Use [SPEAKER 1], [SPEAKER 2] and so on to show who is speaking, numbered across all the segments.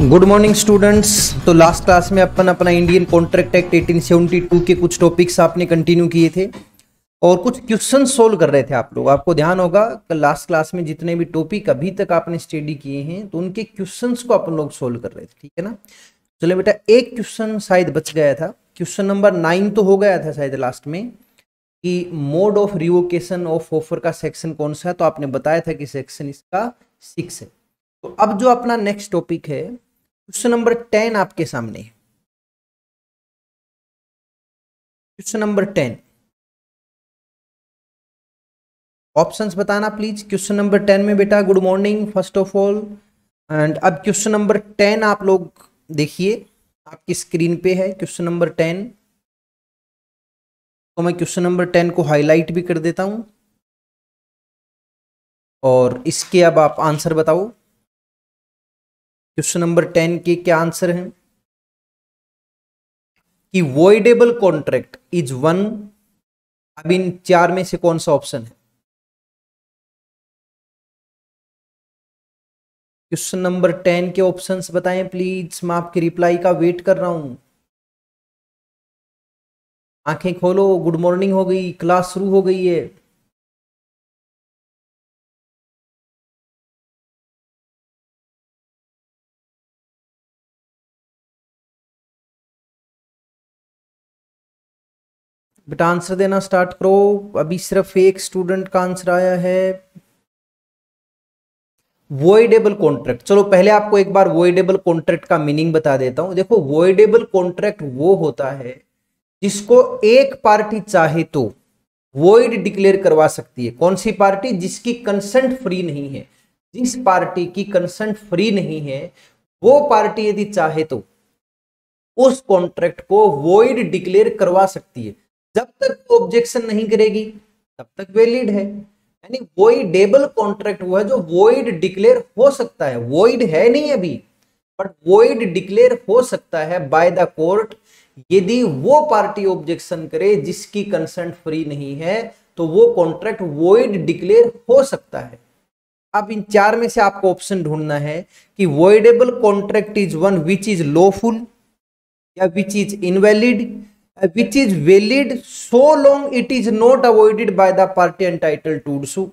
[SPEAKER 1] Good morning students तो last class में अपन अपना इंडियन कॉन्ट्रैक्ट एक्ट 1872 के कुछ टॉपिक्स आपने कंटिन्यू किए थे और कुछ क्वेश्चन सोल्व कर रहे थे आप लोग। आपको ध्यान होगा लास्ट क्लास में जितने भी टॉपिक अभी तक आपने स्टडी किए हैं तो उनके क्वेश्चन को अपन लोग सोल्व कर रहे थे, ठीक है ना? चलो बेटा, एक क्वेश्चन शायद बच गया था। क्वेश्चन नंबर नाइन तो हो गया था शायद लास्ट में कि mode of revocation of offer का सेक्शन कौन सा है? तो आपने बताया था कि सेक्शन इसका सिक्स है। तो अब जो अपना नेक्स्ट टॉपिक है क्वेश्चन नंबर टेन आपके सामने क्वेश्चन नंबर टेन। ऑप्शंस बताना प्लीज़। क्वेश्चन नंबर टेन में बेटा, good morning, first of all. And अब क्वेश्चन नंबर टेन आप लोग देखिए। आपकी स्क्रीन पे है क्वेश्चन नंबर टेन। तो मैं क्वेश्चन नंबर टेन को हाईलाइट भी कर देता हूँ। और इसके अब आप आंसर बताओ। क्वेश्चन नंबर टेन के क्या आंसर है? कि वॉइडेबल कॉन्ट्रैक्ट इज़ वन अब इन चार में से कौन सा ऑप्शन है? क्वेश्चन नंबर टेन के ऑप्शंस बताएँ प्लीज़ मैं आपकी रिप्लाई का वेट कर रहा हूँ। आँखें खोलो गुड मॉर्निंग हो गई क्लास शुरू हो गई है। बेटा आंसर देना स्टार्ट करो। अभी सिर्फ़ एक स्टूडेंट का आंसर आया है। वोइडेबल कॉन्ट्रैक्ट चलो, पहले आपको एक बार वोइडेबल कॉन्ट्रैक्ट का मीनिंग बता देता हूँ। देखो वोइडेबल कॉन्ट्रैक्ट वो होता है जिसको एक पार्टी चाहे तो वोइड डिक्लेयर करवा सकती है। कौन सी पार्टी जिसकी कंसेंट फ्री नहीं है। जिस पार्टी की कंसेंट फ्री नहीं है, वो पार्टी यदि चाहे तो उस कॉन्ट्रैक्ट को वोइड डिक्लेयर करवा सकती है। जब तक वो ऑब्जेक्शन नहीं करेगी, तब तक वैलिड है। यानी वोइडेबल कॉन्ट्रैक्ट हुआ जो वोइड डिक्लेयर हो सकता है। वोइड है नहीं अभी बट वोइड डिक्लेयर हो सकता है बाय द कोर्ट यदि वो पार्टी ऑब्जेक्शन करे, जिसकी कंसेंट फ्री नहीं है तो वो कॉन्ट्रैक्ट वोइड डिक्लेयर हो सकता है। अब इन चार में से आपको ऑप्शन ढूंढना है कि voidable contract is one which is lawful या which is invalid which is valid so long it is not avoided by the party entitled to sue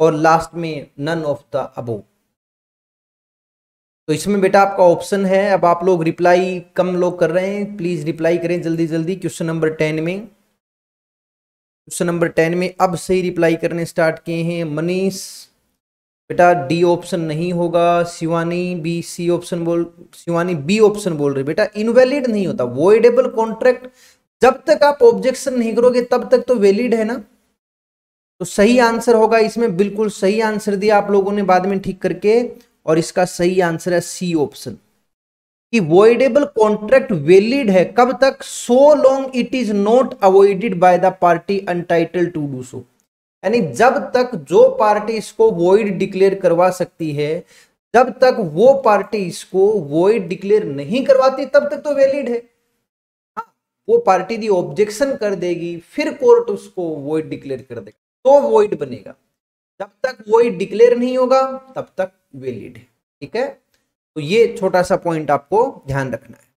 [SPEAKER 1] और लास्ट में नन ऑफ़ द अबो तो इसमें बेटा आपका ऑप्शन है, अब आप लोग रिप्लाई कम लोग कर रहे हैं प्लीज़ रिप्लाई करें जल्दी जल्दी क्वेश्चन नंबर टेन में. क्वेश्चन नंबर टेन में अब सही रिप्लाई करने स्टार्ट किए हैं मनीष। बेटा डी ऑप्शन नहीं होगा, शिवानी बी सी ऑप्शन बोल, शिवानी बी ऑप्शन बोल रही, बेटा इनवैलिड नहीं होता वोइडेबल कॉन्ट्रैक्ट जब तक आप ऑब्जेक्शन नहीं करोगे, तब तक तो वैलिड है ना? तो सही आंसर होगा इसमें, बिल्कुल सही आंसर दिया आप लोगों ने बाद में ठीक करके, और इसका सही आंसर है सी ऑप्शन कि वॉइडेबल कॉन्ट्रैक्ट वैलिड है, कब तक? So long it is not avoided by the party entitled to do so यानी जब तक जो पार्टी इसको वॉइड डिक्लेयर करवा सकती है जब तक वो पार्टी इसको वॉइड डिक्लेयर नहीं करवाती तब तक तो वैलिड है। हाँ, वो पार्टी दी ऑब्जेक्शन कर देगी फिर कोर्ट उसको वॉइड डिक्लेयर कर देगा तो वॉइड बनेगा। जब तक वॉइड डिक्लेयर नहीं होगा तब तक वैलिड है। ठीक है? तो ये छोटा सा पॉइंट आपको ध्यान रखना है।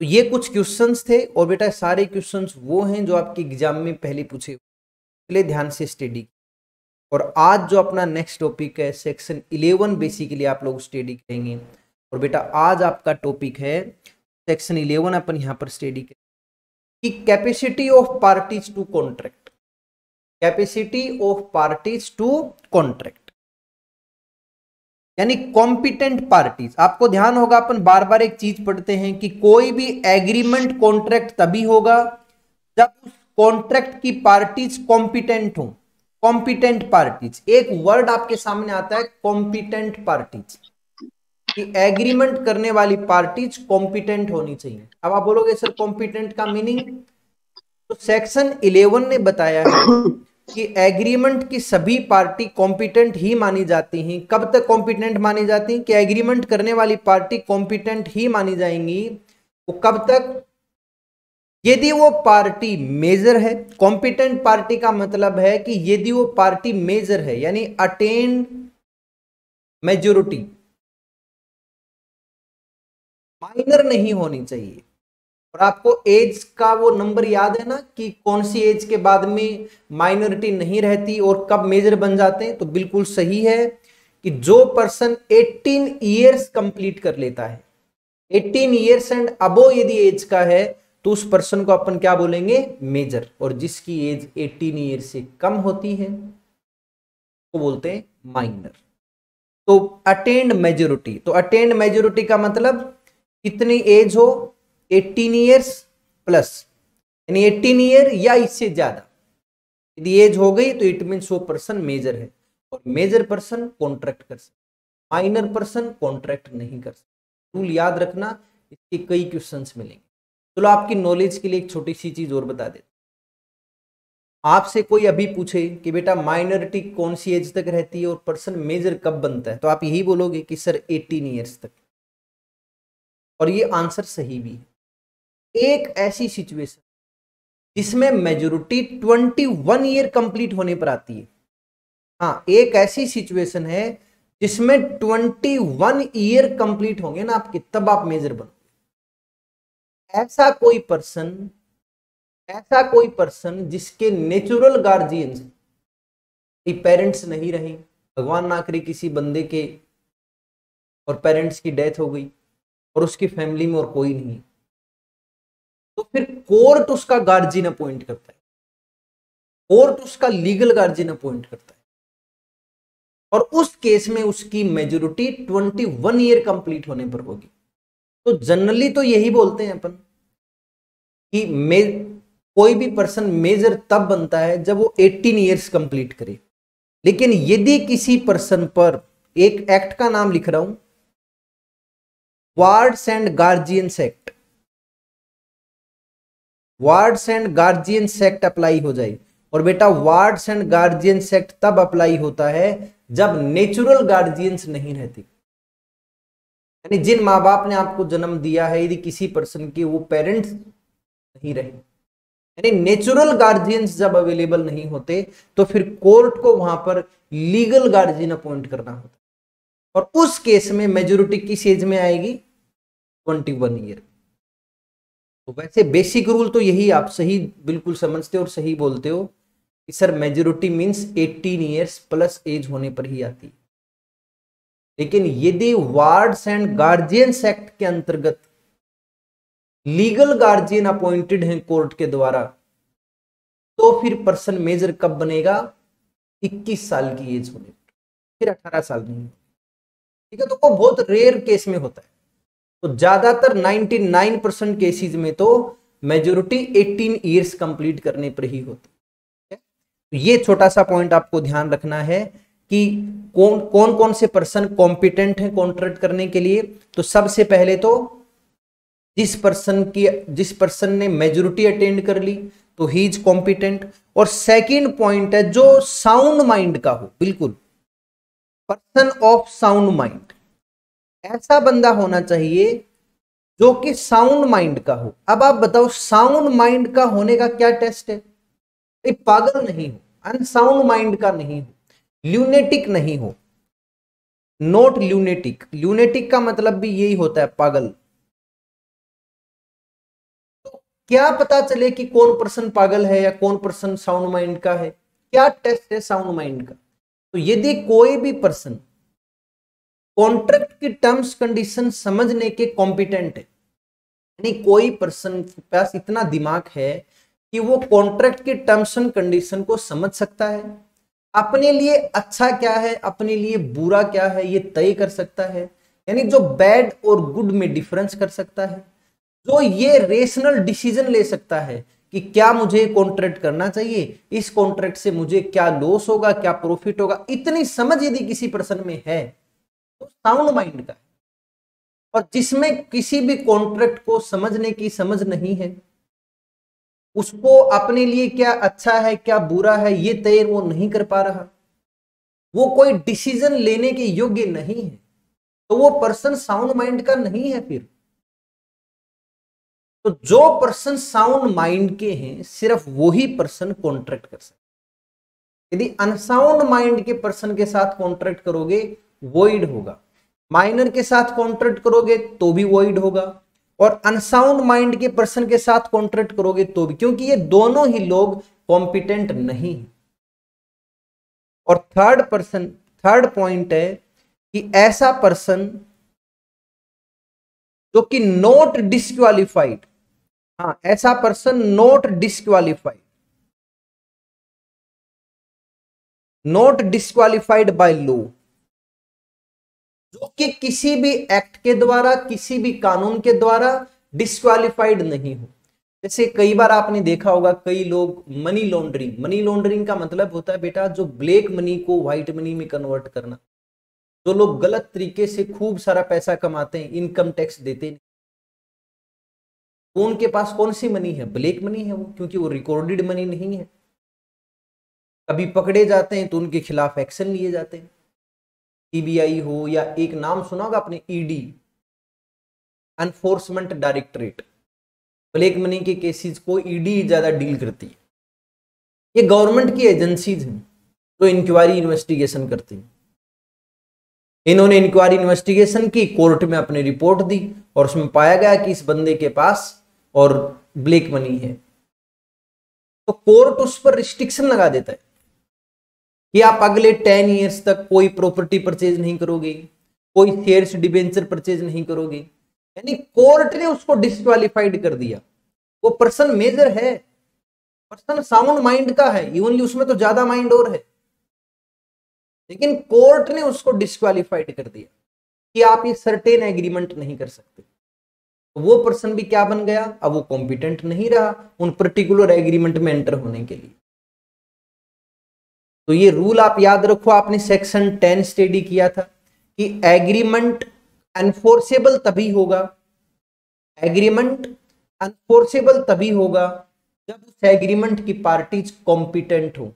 [SPEAKER 1] तो ये कुछ क्वेश्चंस थे और बेटा सारे क्वेश्चंस वो हैं जो आपके एग्ज़ाम में पहले पूछे लिए ध्यान से स्टडी और आज जो अपना नेक्स्ट टॉपिक है सेक्शन इलेवन बेसिकली आप लोग स्टडी करेंगे। और बेटा, आज आपका टॉपिक है सेक्शन इलेवन अपन यहाँ पर स्टडी करेंगे। कि capacity of parties to contract capacity of parties to contract यानी कॉम्पिटेंट पार्टीज़ आपको ध्यान होगा, अपन बार बार एक चीज़ पढ़ते हैं कि कोई भी एग्रीमेंट कॉन्ट्रैक्ट तभी होगा, जब उस कॉन्ट्रैक्ट की पार्टीज़ कॉम्पिटेंट हो। Competent parties. एक वर्ड आपके सामने आता है, कॉम्पिटेंट पार्टीज़। कि एग्रीमेंट करने वाली पार्टीज़ कॉम्पिटेंट होनी चाहिए। अब आप बोलोगे, सर, कॉम्पिटेंट का मीनिंग? तो सेक्शन 11 ने बताया है कि एग्रीमेंट की सभी पार्टी कॉम्पिटेंट ही मानी जाती हैं। कब तक कॉम्पिटेंट मानी जाती हैं? कि एग्रीमेंट करने वाली पार्टी कॉम्पिटेंट ही मानी जाएँगी। वो कब तक? यदि वो पार्टी मेजर है कॉम्पिटेंट पार्टी का मतलब है कि यदि वो पार्टी मेजर है, यानी अटेन मेजोरिटी माइनर नहीं होनी चाहिए। और आपको एज का वो नंबर याद है ना कि कौन सी एज के बाद में माइनॉरिटी नहीं रहती और कब मेजर बन जाते हैं तो बिल्कुल सही है कि जो पर्सन 18 इयर्स कंप्लीट कर लेता है। 18 इयर्स एंड अबो यदि एज का है तो उस पर्सन को अपन क्या बोलेंगे? मेजर और जिसकी एज 18 ईयर से कम होती है को बोलते हैं माइनर तो अटेंड मेजोरिटी तो अटेंड मेजोरिटी का मतलब कितनी एज हो? 18 ईयर्स प्लस यानी 18 ईयर या इससे ज़्यादा. यदि एज हो गई तो इट मीन वो पर्सन मेजर है. और मेजर पर्सन कॉन्ट्रैक्ट कर सकते माइनर पर्सन कॉन्ट्रैक्ट नहीं कर सकते। रूल याद रखना, इसके कई क्वेश्चन मिलेंगे। चलो आपकी नॉलेज के लिए एक छोटी सी चीज़ और बता देते आपसे कोई अभी पूछे कि बेटा माइनॉरिटी कौन सी एज तक रहती है और पर्सन मेजर कब बनता है तो आप यही बोलोगे कि सर 18 ईयर्स तक। और ये आंसर सही भी है। एक ऐसी सिचुएशन जिसमें मेजोरिटी 21 ईयर कंप्लीट होने पर आती है। हाँ एक ऐसी सिचुएशन है जिसमें 21 ईयर कंप्लीट होंगे ना आपके, तब आप मेजर बनो। ऐसा कोई पर्सन ऐसा कोई पर्सन जिसके नेचुरल गार्जियंस पेरेंट्स नहीं रहे, भगवान ना करे किसी बंदे के, और पेरेंट्स की डेथ हो गई, और उसकी फैमिली में और कोई नहीं। तो फिर कोर्ट उसका गार्जियन अपॉइंट करता है। कोर्ट उसका लीगल गार्जियन अपॉइंट करता है। और उस केस में उसकी मेजोरिटी 21 ईयर कंप्लीट होने पर होगी। तो जनरली तो यही बोलते हैं अपन कि मे, कोई भी पर्सन मेजर तब बनता है जब वो 18 ईयर्स कंप्लीट करे। लेकिन यदि किसी पर्सन पर एक एक्ट का नाम लिख रहा हूँ wards and guardians act wards and guardians act apply हो जाए। और बेटा वार्ड्स एंड गार्जियंस एक्ट तब अप्लाई होता है जब नेचुरल गार्जियंस नहीं रहती। यानी जिन माँ बाप ने आपको जन्म दिया है, यदि किसी पर्सन के वो पेरेंट्स नहीं रहे, यानी नेचुरल गार्जियंस जब अवेलेबल नहीं होते तो फिर कोर्ट को वहाँ पर लीगल गार्जियन अपॉइंट करना होता और उस केस में मेजोरिटी किस एज में आएगी? ट्वेंटी वन ईयर तो वैसे बेसिक रूल तो यही आप सही बिल्कुल समझते हो और सही बोलते हो कि, sir majority means 18 years plus age होने पर ही आती लेकिन यदि वार्ड्स एंड गार्जियंस एक्ट के अंतर्गत लीगल गार्जियन अपॉइंटेड हैं कोर्ट के द्वारा तो फिर पर्सन मेजर कब बनेगा? 21 साल की एज होने फिर 18 साल नहीं ठीक है तो वो बहुत रेयर केस में होता है। तो ज़्यादातर 99 परसेंट केसेज में तो मेजोरिटी 18 इयर्स कंप्लीट करने पर ही होती है। तो ये छोटा सा पॉइंट आपको ध्यान रखना है। कि कौन कौन कौन से पर्सन कॉम्पिटेंट हैं कॉन्ट्रैक्ट करने के लिए? तो सबसे पहले तो जिस पर्सन की, जिस पर्सन ने मेजोरिटी अटेंड कर ली तो ही इज़ कॉम्पिटेंट और सेकंड पॉइंट है, जो साउंड माइंड का हो, बिल्कुल। पर्सन ऑफ़ साउंड माइंड ऐसा बंदा होना चाहिए जो कि साउंड माइंड का हो। अब आप बताओ साउंड माइंड का होने का क्या टेस्ट है? पागल नहीं हो। अनसाउंड माइंड का नहीं हो। ल्यूनेटिक नहीं हो। नोट ल्यूनेटिक ल्यूनेटिक का मतलब भी यही होता है, पागल। तो क्या पता चले कि कौन पर्सन पागल है या कौन पर्सन साउंड माइंड का है? क्या टेस्ट है साउंड माइंड का? तो यदि कोई भी पर्सन कॉन्ट्रैक्ट की टर्म्स कंडीशन समझने के कॉम्पिटेंट है, यानी कोई पर्सन के पास इतना दिमाग है कि वो कॉन्ट्रैक्ट के टर्म्स एंड कंडीशन को समझ सकता है अपने लिए अच्छा क्या है, अपने लिए बुरा क्या है, ये तय कर सकता है। यानी जो बैड और गुड में डिफरेंस कर सकता है। जो ये रेशनल डिसीज़न ले सकता है कि क्या मुझे कॉन्ट्रैक्ट करना चाहिए, इस कॉन्ट्रैक्ट से मुझे क्या लॉस होगा, क्या प्रॉफिट होगा, इतनी समझ यदि किसी पर्सन में है तो साउंड माइंड का है। और जिसमें किसी भी कॉन्ट्रैक्ट को समझने की समझ नहीं है उसको अपने लिए क्या अच्छा है, क्या बुरा है, ये तय वो नहीं कर पा रहा। वो कोई डिसीज़न लेने के योग्य नहीं है। तो वो पर्सन साउंड माइंड का नहीं है फिर। तो जो पर्सन साउंड माइंड के हैं, सिर्फ़ वही पर्सन कॉन्ट्रैक्ट कर सकते यदि अनसाउंड माइंड के पर्सन के साथ कॉन्ट्रैक्ट करोगे वोइड होगा। माइनर के साथ कॉन्ट्रैक्ट करोगे तो भी वॉइड होगा। और अनसाउंड माइंड के पर्सन के साथ कॉन्ट्रैक्ट करोगे तो भी, क्योंकि ये दोनों ही लोग कॉम्पिटेंट नहीं और थर्ड पर्सन थर्ड पॉइंट है कि ऐसा पर्सन जो कि नॉट डिस्क्वालिफाइड हाँ ऐसा person not disqualified not disqualified by law जो कि किसी भी एक्ट के द्वारा, किसी भी कानून के द्वारा डिस्क्वालिफाइड नहीं हो। जैसे कई बार आपने देखा होगा, कई लोग मनी लॉन्ड्रिंग मनी लॉन्ड्रिंग का मतलब होता है, बेटा, जो ब्लैक मनी को व्हाइट मनी में कन्वर्ट करना। जो लोग गलत तरीके से खूब सारा पैसा कमाते हैं इनकम टैक्स देते नहीं उनके पास कौन सी मनी है? ब्लैक मनी है वो, क्योंकि वो रिकॉर्डेड मनी नहीं है। कभी पकड़े जाते हैं तो उनके खिलाफ एक्शन लिए जाते हैं। सीबीआई हो या एक नाम सुना होगा आपने? ED enforcement directorate black money के केसेस को ईडी ज़्यादा डील करती है। ये गवर्नमेंट की एजेंसीज हैं जो इंक्वायरी इन्वेस्टिगेशन करती हैं। इन्होंने इंक्वायरी इन्वेस्टिगेशन की कोर्ट में अपनी रिपोर्ट दी और उसमें पाया गया कि इस बंदे के पास और ब्लैक मनी है। तो कोर्ट उस पर रिस्ट्रिक्शन लगा देता है। कि आप अगले टेन ईयर्स तक कोई प्रॉपर्टी परचेज नहीं करोगे, कोई शेयर्स डिबेंचर परचेज नहीं करोगे। यानी कोर्ट ने उसको डिस्क्वालिफाइड कर दिया। वो पर्सन मेजर है। पर्सन साउंड माइंड का है। इवनली उसमें तो ज़्यादा माइंड और है। लेकिन कोर्ट ने उसको डिस्क्वालिफाइड कर दिया कि आप ये सर्टेन एग्रीमेंट नहीं कर सकते। तो वो पर्सन भी क्या बन गया? अब वो कॉम्पिटेंट नहीं रहा उन पर्टिकुलर एग्रीमेंट में एंटर होने के लिए। तो ये रूल आप याद रखो, आपने सेक्शन टेन स्टडी किया था कि एग्रीमेंट एनफोर्सेबल तभी होगा। एग्रीमेंट अनफोर्सेबल तभी होगा जब उस एग्रीमेंट की पार्टीज़ कॉम्पिटेंट हो।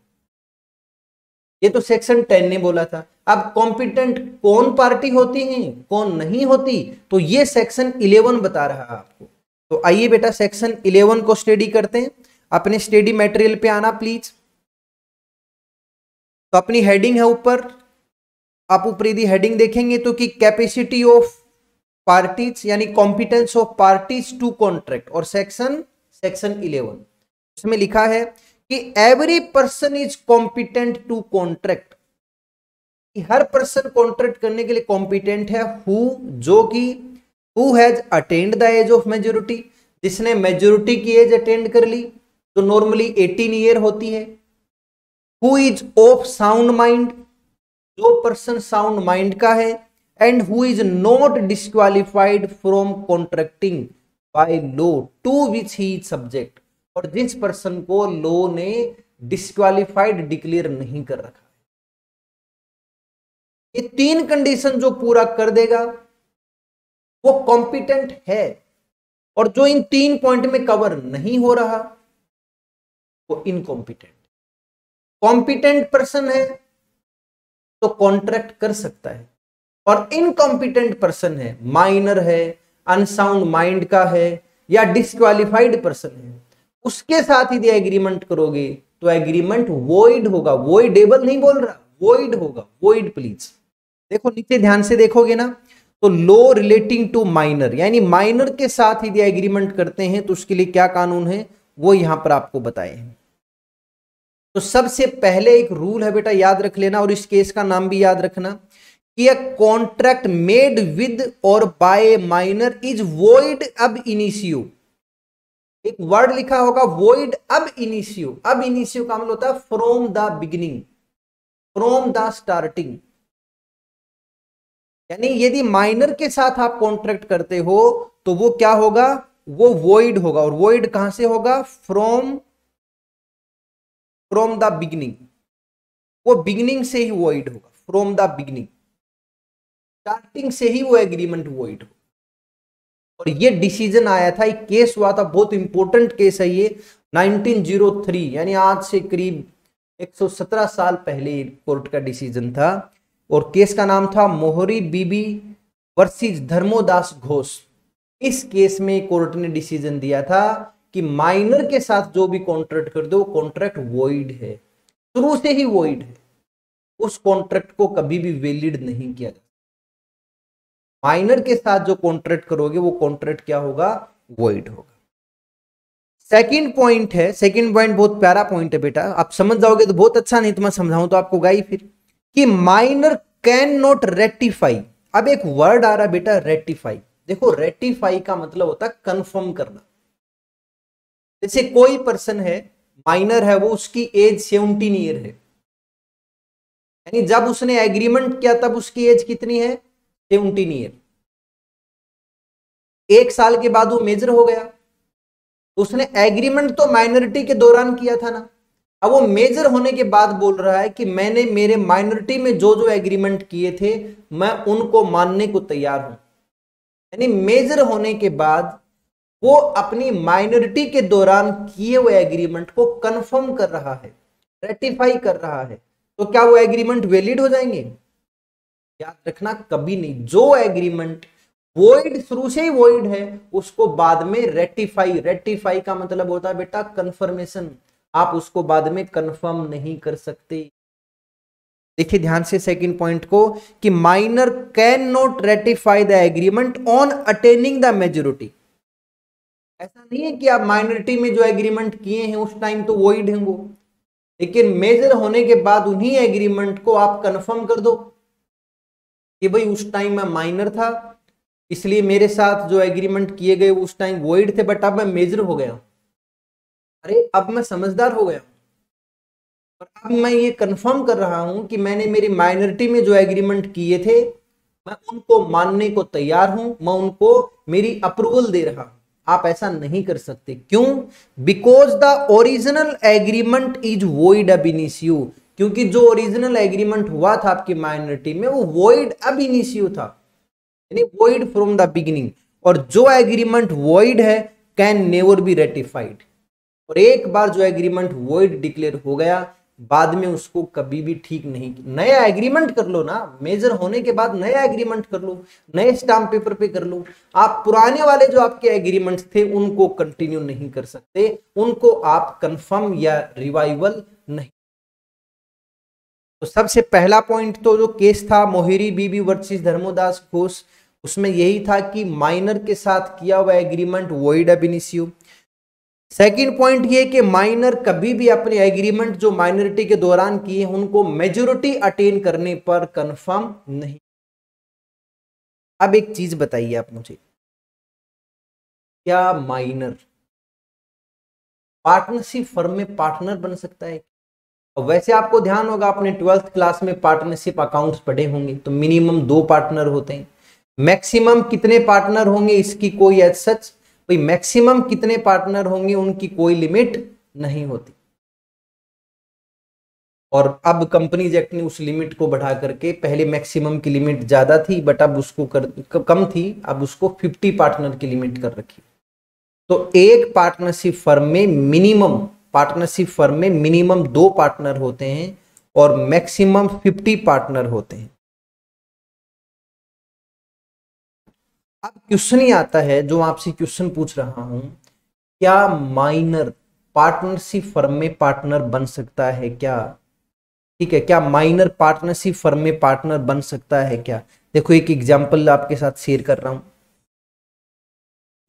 [SPEAKER 1] ये तो सेक्शन टेन ने बोला था। अब कॉम्पिटेंट कौन पार्टी होती है, कौन नहीं होती तो ये सेक्शन इलेवन बता रहा है आपको। तो आइए बेटा सेक्शन इलेवन को स्टडी करते हैं। अपने स्टडी मटेरियल पे आना प्लीज़ तो अपनी हेडिंग है ऊपर। आप ऊपर यदि हेडिंग देखेंगे तो कि कैपेसिटी ऑफ़ पार्टीज़ यानी competence of parties to contract और सेक्शन सेक्शन 11 इसमें लिखा है कि every person is competent to contract her person contract करने के लिए कॉम्पिटेंट है हु जो कि who has attained the age of majority जिसने मेजोरिटी की एज अटेंड कर ली तो नॉर्मली 18 ईयर होती है। Who is of sound mind जो पर्सन साउंड माइंड का है and who is not disqualified from contracting by law to which he subject और जिस पर्सन को लो ने डिस्क्वालिफाइड डिक्लेयर नहीं कर रखा ये तीन कंडीशन जो पूरा कर देगा, वो कॉम्पिटेंट है। और जो इन तीन पॉइंट में कवर नहीं हो रहा, वो इनकॉम्पिटेंट कॉम्पिटेंट पर्सन है तो कॉन्ट्रैक्ट कर सकता है। और इनकॉम्पिटेंट पर्सन है माइनर है अनसाउंड माइंड का है, या डिस्क्वालिफाइड पर्सन है, उसके साथ यदि एग्रीमेंट करोगे तो एग्रीमेंट वोइड होगा। वोइडेबल नहीं बोल रहा वोइड होगा। वोइड प्लीज़ देखो, नीचे ध्यान से देखोगे ना तो लो रिलेटिंग टू माइनर यानी माइनर के साथ यदि एग्रीमेंट करते हैं तो उसके लिए क्या कानून है, वो यहाँ पर आपको बताए हैं। तो सबसे पहले एक रूल है बेटा, याद रख लेना और इस केस का नाम भी याद रखना कि कॉन्ट्रैक्ट मेड विद और by minor is void ab initio एक वर्ड लिखा होगा वोइड अब इनिशियो अब इनिशियो का मतलब होता है from the beginning from the starting यानी यदि माइनर के साथ आप कॉन्ट्रैक्ट करते हो तो वो क्या होगा? वो वोइड होगा। और वोइड कहाँ से होगा? फ्रॉम फ्रॉम द बिगिनिंग वो बिगिनिंग से ही वॉइड होगा. फ्रॉम द बिगिनिंग स्टार्टिंग से ही वो एग्रीमेंट वॉइड होगा. और ये डिसीज़न आया था, एक केस हुआ था, बहुत इंपॉर्टेंट केस है ये. 1903 यानी आज से करीब 117 साल पहले कोर्ट का डिसीज़न था. और केस का नाम था मोहरी बीबी वर्सेस धर्मोदास घोष. इस केस में कोर्ट ने डिसीज़न दिया था कि माइनर के साथ जो भी कॉन्ट्रैक्ट कर दो कॉन्ट्रैक्ट वॉइड है। शुरू से ही वॉइड है। उस कॉन्ट्रैक्ट को कभी भी वैलिड नहीं किया जा माइनर के साथ जो कॉन्ट्रैक्ट करोगे, वो कॉन्ट्रैक्ट क्या होगा? वॉइड होगा। सेकंड पॉइंट है सेकंड पॉइंट बहुत प्यारा पॉइंट है बेटा। आप समझ जाओगे तो बहुत अच्छा नहीं तो मैं समझाऊं तो आपको गाई फिर। कि माइनर कैन नॉट रेटिफाई अब एक वर्ड आ रहा बेटा रेटिफाई देखो रेटिफाई का मतलब होता है कंफर्म करना। जैसे कोई पर्सन है माइनर है, वो उसकी एज सेवनटीन ईयर है। यानी जब उसने एग्रीमेंट किया, तब उसकी एज कितनी है? सेवनटीन ईयर एक साल के बाद वो मेजर हो गया। उसने एग्रीमेंट तो माइनॉरिटी के दौरान किया था ना। अब वो मेजर होने के बाद बोल रहा है कि मैंने मेरे माइनॉरिटी में जो जो एग्रीमेंट किए थे, मैं उनको मानने को तैयार हूँ। यानी मेजर होने के बाद वो अपनी माइनॉरिटी के दौरान किए हुए एग्रीमेंट को कंफर्म कर रहा है रेटिफाई कर रहा है। तो क्या वो एग्रीमेंट वैलिड हो जाएँगे? याद रखना, कभी नहीं। जो एग्रीमेंट वोइड शुरू से ही वोइड है, उसको बाद में रेटिफाई रेटिफाई का मतलब होता है, बेटा कंफर्मेशन आप उसको बाद में कंफर्म नहीं कर सकते। देखिए, ध्यान से सेकंड पॉइंट को, कि minor can not ratify the agreement on attaining the majority ऐसा नहीं है कि आप माइनॉरिटी में जो एग्रीमेंट किए हैं उस टाइम तो वोइड हैं वो। लेकिन मेजर होने के बाद उन्हीं एग्रीमेंट को आप कंफर्म कर दो कि भाई उस टाइम मैं माइनर था, इसलिए मेरे साथ जो एग्रीमेंट किए गए उस टाइम वोइड थे बट अब मैं मेजर हो गया। अरे, अब मैं समझदार हो गया। और अब मैं ये कंफर्म कर रहा हूँ कि मैंने मेरी माइनॉरिटी में जो एग्रीमेंट किए थे, मैं उनको मानने को तैयार हूँ, मैं उनको मेरी अप्रूवल दे रहा हूँ। आप ऐसा नहीं कर सकते। क्यों? Because the original agreement is void ab initio क्योंकि जो ओरिजिनल एग्रीमेंट हुआ था आपकी माइनॉरिटी में, वो वोइड अब इनिशियो था। यानी वॉइड फ्रॉम द बिगिनिंग और जो एग्रीमेंट वॉइड है कैन नेवर बी रेटिफाइड और एक बार जो एग्रीमेंट वॉइड डिक्लेयर हो गया बाद में उसको कभी भी ठीक नहीं नया एग्रीमेंट कर लो ना। मेजर होने के बाद नया एग्रीमेंट कर लो, नए स्टाम्प पेपर पे कर लो। आप पुराने वाले जो आपके एग्रीमेंट्स थे, उनको कंटिन्यू नहीं कर सकते। उनको आप कंफर्म या रिवाइवल नहीं। तो सबसे पहला पॉइंट तो जो केस था मोहिरी बीबी वर्सेस धर्मोदास घोष उसमें यही था कि माइनर के साथ किया हुआ agreement void ab initio second point ये कि माइनर कभी भी अपने एग्रीमेंट जो माइनॉरिटी के दौरान किए उनको मेजोरिटी अटेन करने पर कंफर्म नहीं। अब एक चीज़ बताइए आप मुझे। क्या माइनर पार्टनरशिप फर्म में पार्टनर बन सकता है? वैसे आपको ध्यान होगा, आपने ट्वेल्थ क्लास में पार्टनरशिप अकाउंट्स पढ़े होंगे तो मिनिमम दो पार्टनर होते हैं। मैक्सिमम कितने पार्टनर होंगे, इसकी कोई एज सच भाई मैक्सिमम कितने पार्टनर होंगे उनकी कोई लिमिट नहीं होती। और अब कंपनीज़ एक्ट ने उस लिमिट को बढ़ा करके पहले मैक्सिमम की लिमिट ज़्यादा थी बट अब उसको कर, कम थी, अब उसको 50 पार्टनर की लिमिट कर रखी तो एक पार्टनरशिप फर्म में मिनिमम पार्टनरशिप फर्म में मिनिमम दो पार्टनर होते हैं और मैक्सिमम 50 पार्टनर होते हैं। अब क्वेश्चन ही आता है, जो आपसे क्वेश्चन पूछ रहा हूँ, क्या माइनर पार्टनरशिप फर्म में पार्टनर बन सकता है क्या? ठीक है, क्या माइनर पार्टनरशिप फर्म में पार्टनर बन सकता है क्या? देखो, एक एग्जांपल आपके साथ शेयर कर रहा हूँ।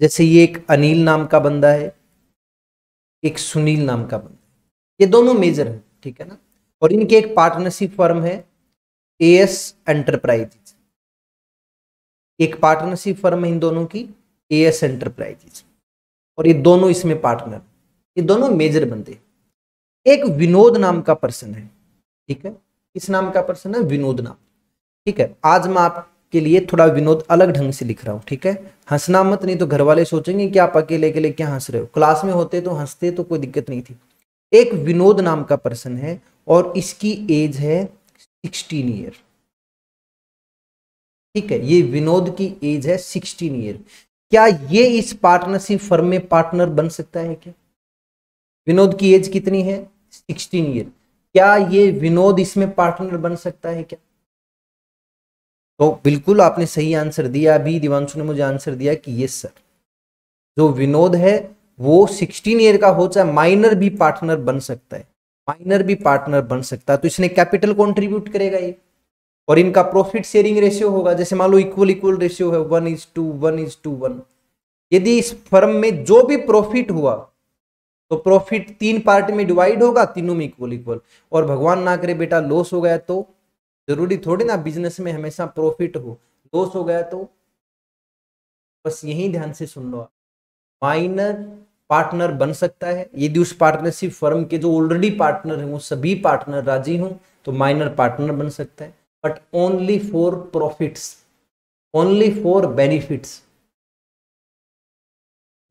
[SPEAKER 1] जैसे ये एक अनिल नाम का बंदा है, एक सुनील नाम का बंदा ये दोनों मेजर है, ठीक है ना? और इनके एक पार्टनरशिप फर्म है एएस एंटरप्राइज एक पार्टनरशिप फर्म है इन दोनों की ए एस एंटरप्राइजेस और ये दोनों इसमें पार्टनर ये दोनों मेजर बंदे एक विनोद नाम का पर्सन है, ठीक है? किस नाम का पर्सन है? विनोद नाम। ठीक है? आज मैं आपके लिए थोड़ा विनोद अलग ढंग से लिख रहा हूँ, ठीक है? हंसना मत, नहीं तो घर वाले सोचेंगे कि आप अकेले अकेले क्या हंस रहे हो। क्लास में होते तो हँसते तो कोई दिक्कत नहीं थी। एक विनोद नाम का पर्सन है और इसकी एज है सिक्सटीन ईयर ठीक है, ये विनोद की एज है सिक्सटीन ईयर। क्या ये इस पार्टनरशिप फर्म में पार्टनर बन सकता है क्या? विनोद की एज कितनी है? Sixteen year. क्या ये विनोद इसमें पार्टनर बन सकता है क्या? तो बिल्कुल आपने सही आंसर दिया। अभी दिवांशु ने मुझे आंसर दिया कि यस सर जो विनोद है, वो 16 ईयर का हो चाहे माइनर भी पार्टनर बन सकता है। माइनर भी पार्टनर बन सकता है। तो इसने कैपिटल कंट्रीब्यूट करेगा ये? और इनका प्रॉफिट शेयरिंग रेशियो होगा, जैसे मान लो इक्वल इक्वल रेशियो है one is to one is to one यदि इस फर्म में जो भी प्रॉफिट हुआ तो प्रॉफिट तीन पार्ट में डिवाइड होगा, तीनों में इक्वल इक्वल और भगवान ना करे बेटा लॉस हो गया तो ज़रूरी थोड़ी ना बिज़नेस में हमेशा प्रॉफिट हो। लॉस हो गया तो बस यही ध्यान से सुन लो माइनर पार्टनर बन सकता है। यदि उस पार्टनरशिप फर्म के जो ऑलरेडी पार्टनर हैं, वो सभी पार्टनर राज़ी हों तो माइनर पार्टनर बन सकता है। But only for profits only for benefits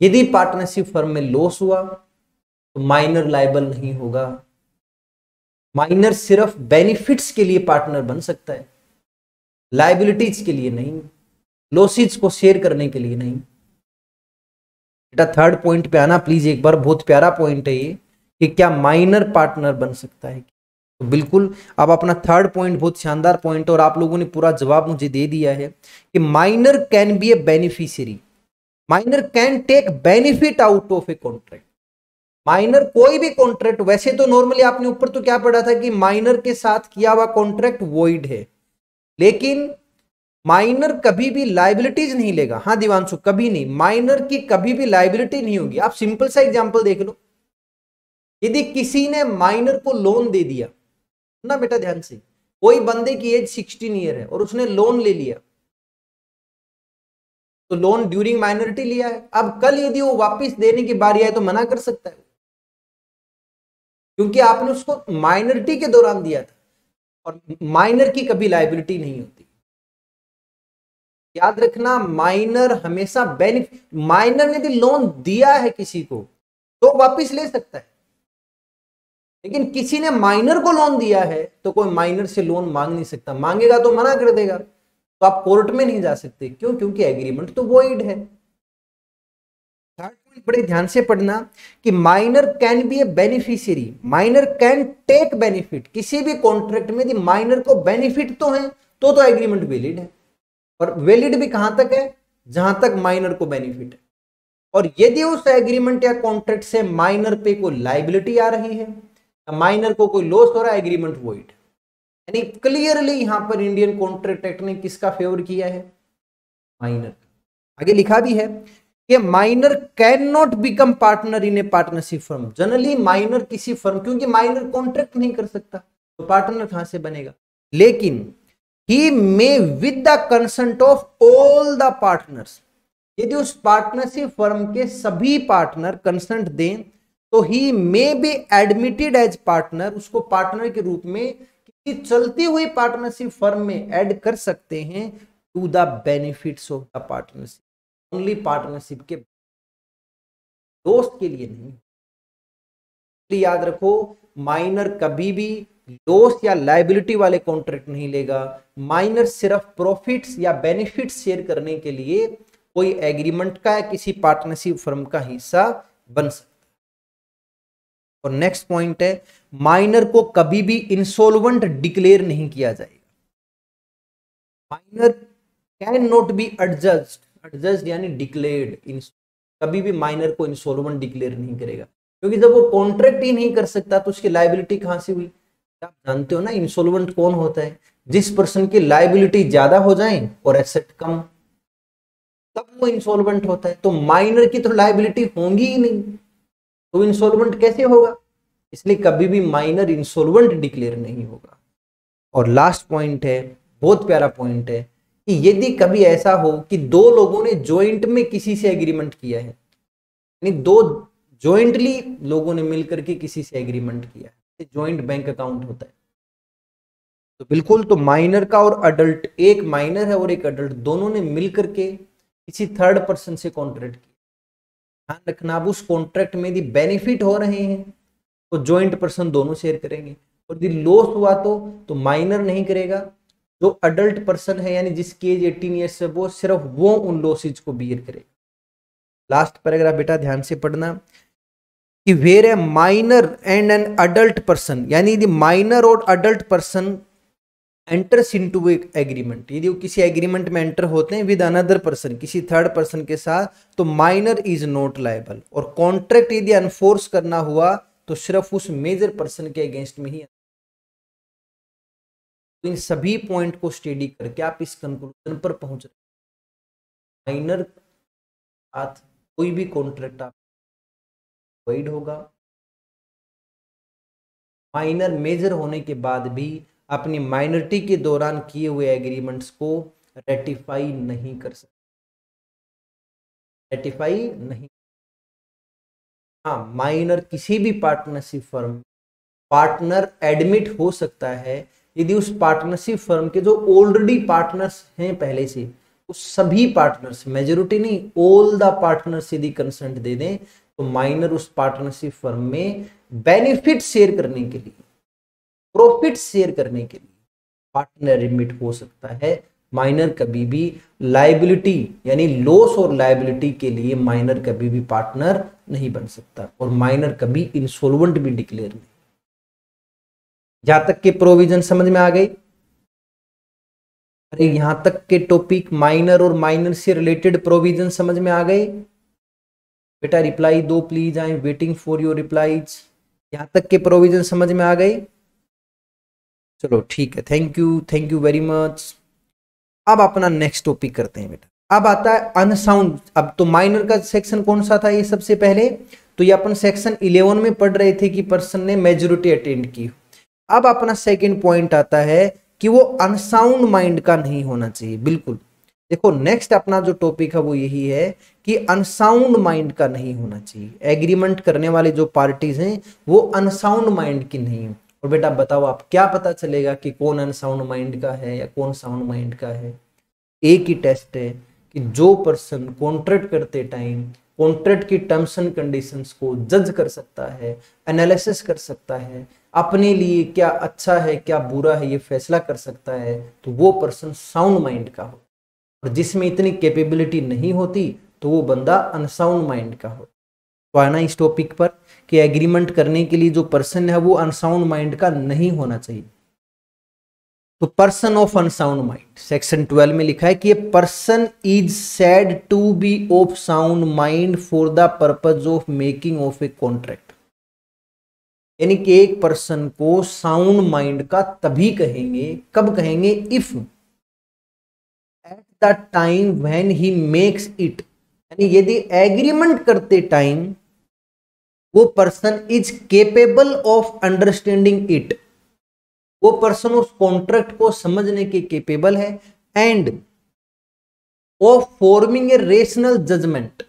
[SPEAKER 1] यदि पार्टनरशिप फर्म में लॉस हुआ तो माइनर लाइबल नहीं होगा। माइनर सिर्फ़ बेनिफिट्स के लिए पार्टनर बन सकता है। लाइबिलिटीज के लिए नहीं। लॉसिज को शेयर करने के लिए नहीं। बेटा थर्ड पॉइंट पे आना प्लीज़ एक बार बहुत प्यारा पॉइंट है ये, कि क्या माइनर पार्टनर बन सकता है? तो बिल्कुल, अब अपना थर्ड पॉइंट बहुत शानदार पॉइंट और आप लोगों ने पूरा जवाब मुझे दे दिया है कि minor can be a beneficiary minor can take benefit out of a contract minor कोई भी कॉन्ट्रैक्ट वैसे तो नॉर्मली आपने ऊपर तो क्या पढ़ा था कि माइनर के साथ किया हुआ कॉन्ट्रैक्ट वॉइड है। लेकिन माइनर कभी भी लाइबिलिटीज नहीं लेगा। हाँ दिवांशु कभी नहीं। माइनर की कभी भी लाइबिलिटी नहीं होगी। आप सिंपल सा एग्जांपल देख लो। यदि किसी ने माइनर को लोन दे दिया ना बेटा ध्यान से। कोई बंदे की एज सिक्सटीन ईयर है और उसने लोन ले लिया। तो लोन ड्यूरिंग माइनॉरिटी लिया है। अब कल यदि वो वापस देने की बारी आए तो मना कर सकता है। क्योंकि आपने उसको माइनॉरिटी के दौरान दिया था। और माइनर की कभी लाइबिलिटी नहीं होती। याद रखना माइनर हमेशा बेनिफिट माइनर ने यदि लोन दिया है किसी को तो वापस ले सकता है। लेकिन किसी ने माइनर को लोन दिया है तो कोई माइनर से लोन मांग नहीं सकता। मांगेगा तो मना कर देगा। तो आप कोर्ट में नहीं जा सकते। क्यों? क्योंकि एग्रीमेंट तो वॉइड है। बड़े ध्यान से पढ़ना कि minor can be a beneficiary minor can take benefit किसी भी कॉन्ट्रैक्ट में यदि माइनर को बेनिफिट तो है तो तो एग्रीमेंट वैलिड है। और वैलिड भी कहाँ तक है? जहाँ तक माइनर को बेनिफिट है। और यदि उस एग्रीमेंट या कॉन्ट्रैक्ट से माइनर पे कोई लाइबिलिटी आ रही है माइनर को कोई लॉस हो रहा है एग्रीमेंट वॉइड यानी क्लियरली यहाँ पर इंडियन कॉन्ट्रैक्ट एक्ट ने किसका फेवर किया है? माइनर आगे लिखा भी है कि minor can not become partner in a partnership firm generally minor किसी फर्म क्योंकि माइनर कॉन्ट्रैक्ट नहीं कर सकता तो पार्टनर कहाँ से बनेगा? लेकिन he may with the consent of all the partners यदि उस पार्टनरशिप फर्म के सभी पार्टनर कंसेंट दें तो he may be admitted as partner उसको पार्टनर के रूप में किसी चलती हुई पार्टनरशिप फर्म में ऐड कर सकते हैं to the benefits of the partnership only partnership के दोस्त के लिए नहीं। तो याद रखो माइनर कभी भी लॉस या लाइबिलिटी वाले कॉन्ट्रैक्ट नहीं लेगा। माइनर सिर्फ़ प्रॉफिट्स या बेनिफिट्स शेयर करने के लिए कोई एग्रीमेंट का या किसी पार्टनरशिप फर्म का हिस्सा बन सकता और नेक्स्ट पॉइंट है माइनर को कभी भी इंसोल्वेंट डिक्लेयर नहीं किया जाएगा। Minor can not be adjudged adjudged यानी डिक्लेयर्ड कभी भी माइनर को इंसोल्वेंट डिक्लेयर नहीं करेगा। क्योंकि जब वो कॉन्ट्रैक्ट ही नहीं कर सकता तो उसकी लाइबिलिटी कहाँ से हुई? आप जानते हो ना इंसोल्वेंट कौन होता है? जिस पर्सन की लाइबिलिटी ज़्यादा हो जाए और एसेट कम, तब वो इंसोल्वेंट होता है। तो माइनर की तो लाइबिलिटी होंगी ही नहीं। तो इंसोल्वेंट कैसे होगा? इसलिए कभी भी माइनर इंसोल्वेंट डिक्लेयर नहीं होगा। और लास्ट पॉइंट है, बहुत प्यारा पॉइंट है, कि यदि कभी ऐसा हो कि दो लोगों ने ज्वाइंट में किसी से एग्रीमेंट किया है, यानी दो ज्वाइंटली लोगों ने मिलकर के किसी से एग्रीमेंट किया है ज्वाइंट बैंक अकाउंट होता है। तो बिल्कुल तो माइनर का और अडल्ट एक माइनर है और एक अडल्ट दोनों ने मिलकर के किसी थर्ड पर्सन से कॉन्ट्रैक्ट किया। ध्यान रखना अब उस कॉन्ट्रैक्ट में यदि बेनिफिट हो रहे हैं तो ज्वाइंट पर्सन दोनों शेयर करेंगे। और यदि लॉस हुआ तो तो माइनर नहीं करेगा। जो अडल्ट पर्सन है, यानी जिसकी एज एटीन ईयर्स है वो सिर्फ़ वो उन लॉसेज को बियर करेगा। लास्ट पैराग्राफ बेटा, ध्यान से पढ़ना। कि where a minor and an adult person यानी यदि माइनर और adult person enters into agreement यदि वो किसी एग्रीमेंट में एंटर होते हैं विद अनदर पर्सन किसी थर्ड पर्सन के साथ तो माइनर इज़ नॉट लाइबल और कॉन्ट्रैक्ट यदि अनफोर्स करना हुआ तो सिर्फ़ उस मेजर पर्सन के अगेंस्ट में ही तो इन सभी पॉइंट को स्टडी करके आप इस कंक्लूजन पर पहुँच रहे माइनर साथ कोई भी कॉन्ट्रैक्ट आप होगा। माइनर मेजर होने के बाद भी अपनी माइनरिटी के दौरान किए हुए एग्रीमेंट्स को रेटिफाई नहीं कर सकते। रेटिफाई नहीं। हाँ माइनर किसी भी पार्टनरशिप फर्म, पार्टनर एडमिट हो सकता है, यदि उस पार्टनरशिप फर्म के जो ऑलरेडी पार्टनर्स हैं पहले से, उस सभी पार्टनर्स, मेजोरिटी नहीं, ऑल द पार्टनर्स यदि कंसेंट दे दें तो माइनर उस पार्टनरशिप फर्म में बेनिफिट शेयर करने के लिए प्रॉफिट शेयर करने के लिए पार्टनर एडमिट हो सकता है। माइनर कभी भी लाइबिलिटी यानी लॉस और लाइबिलिटी के लिए माइनर कभी भी पार्टनर नहीं बन सकता और माइनर कभी इंसोल्वेंट भी डिक्लेयर नहीं। जहाँ तक के प्रोविज़न समझ में आ गई? अरे, यहाँ तक के टॉपिक माइनर और माइनर से रिलेटेड प्रोविज़न समझ में आ गए? बेटा रिप्लाई दो please I am waiting for your replies यहाँ तक के प्रोविज़न समझ में आ गए? चलो ठीक है thank you thank you very much अब अपना नेक्स्ट टॉपिक करते हैं बेटा। अब आता है अनसाउंड अब तो माइनर का सेक्शन कौन सा था ये सबसे पहले? तो ये अपन सेक्शन इलेवन में पढ़ रहे थे कि पर्सन ने मेजोरिटी अटेंड की। अब अपना सेकेंड पॉइंट आता है कि वो अनसाउंड माइंड का नहीं होना चाहिए, बिल्कुल। देखो नेक्स्ट अपना जो टॉपिक है वो यही है कि अनसाउंड माइंड का नहीं होना चाहिए। एग्रीमेंट करने वाले जो पार्टीज़ हैं, वो अनसाउंड माइंड की नहीं और बेटा बताओ, आप क्या पता चलेगा कि कौन अनसाउंड माइंड का है या कौन साउंड माइंड का है? एक ही टेस्ट है कि जो पर्सन कॉन्ट्रैक्ट करते टाइम कॉन्ट्रैक्ट की टर्म्स एंड कंडीशंस को जज कर सकता है एनालिसिस कर सकता है, अपने लिए क्या अच्छा है, क्या बुरा है, ये फैसला कर सकता है तो वो पर्सन साउंड माइंड का हो। और जिसमें इतनी कैपेबिलिटी नहीं होती तो वो बंदा अनसाउंड माइंड का हो। तो आना इस टॉपिक पर। कि एग्रीमेंट करने के लिए जो पर्सन है वो अनसाउंड माइंड का नहीं होना चाहिए। तो person of unsound mind section 12 में लिखा है कि person is said to be of sound mind for the purpose of making of a contract यानी कि एक पर्सन को साउंड माइंड का तभी कहेंगे, कब कहेंगे? If at the time when he makes it यानी यदि एग्रीमेंट करते टाइम वो person is capable of understanding it वो पर्सन उस कॉन्ट्रैक्ट को समझने के केपेबल है and of forming a rational judgement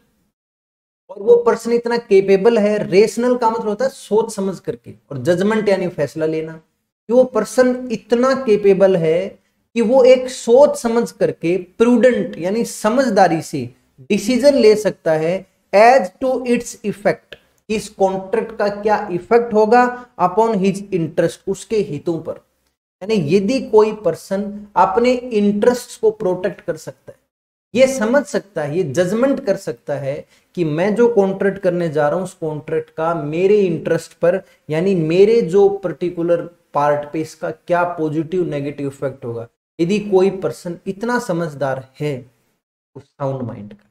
[SPEAKER 1] और वो पर्सन इतना केपेबल है रेशनल का मतलब होता है सोच समझ करके। और जजमेंट यानी फैसला लेना। कि वो पर्सन इतना केपेबल है कि वो एक सोच समझ करके प्रूडेंट यानी समझदारी से डिसीज़न ले सकता है एज टू इट्स इफ़ेक्ट इस कॉन्ट्रैक्ट का क्या इफ़ेक्ट होगा अपॉन हिज इंटरेस्ट उसके हितों पर। यानी यदि कोई पर्सन अपने इंटरेस्ट को प्रोटेक्ट कर सकता है, ये समझ सकता है, ये जजमेंट कर सकता है कि मैं जो कॉन्ट्रैक्ट करने जा रहा हूँ, उस कॉन्ट्रैक्ट का मेरे इंटरेस्ट पर, यानी मेरे जो पर्टिकुलर पार्ट पे इसका क्या पॉजिटिव नेगेटिव इफ़ेक्ट होगा। यदि कोई पर्सन इतना समझदार है उस साउंड माइंड का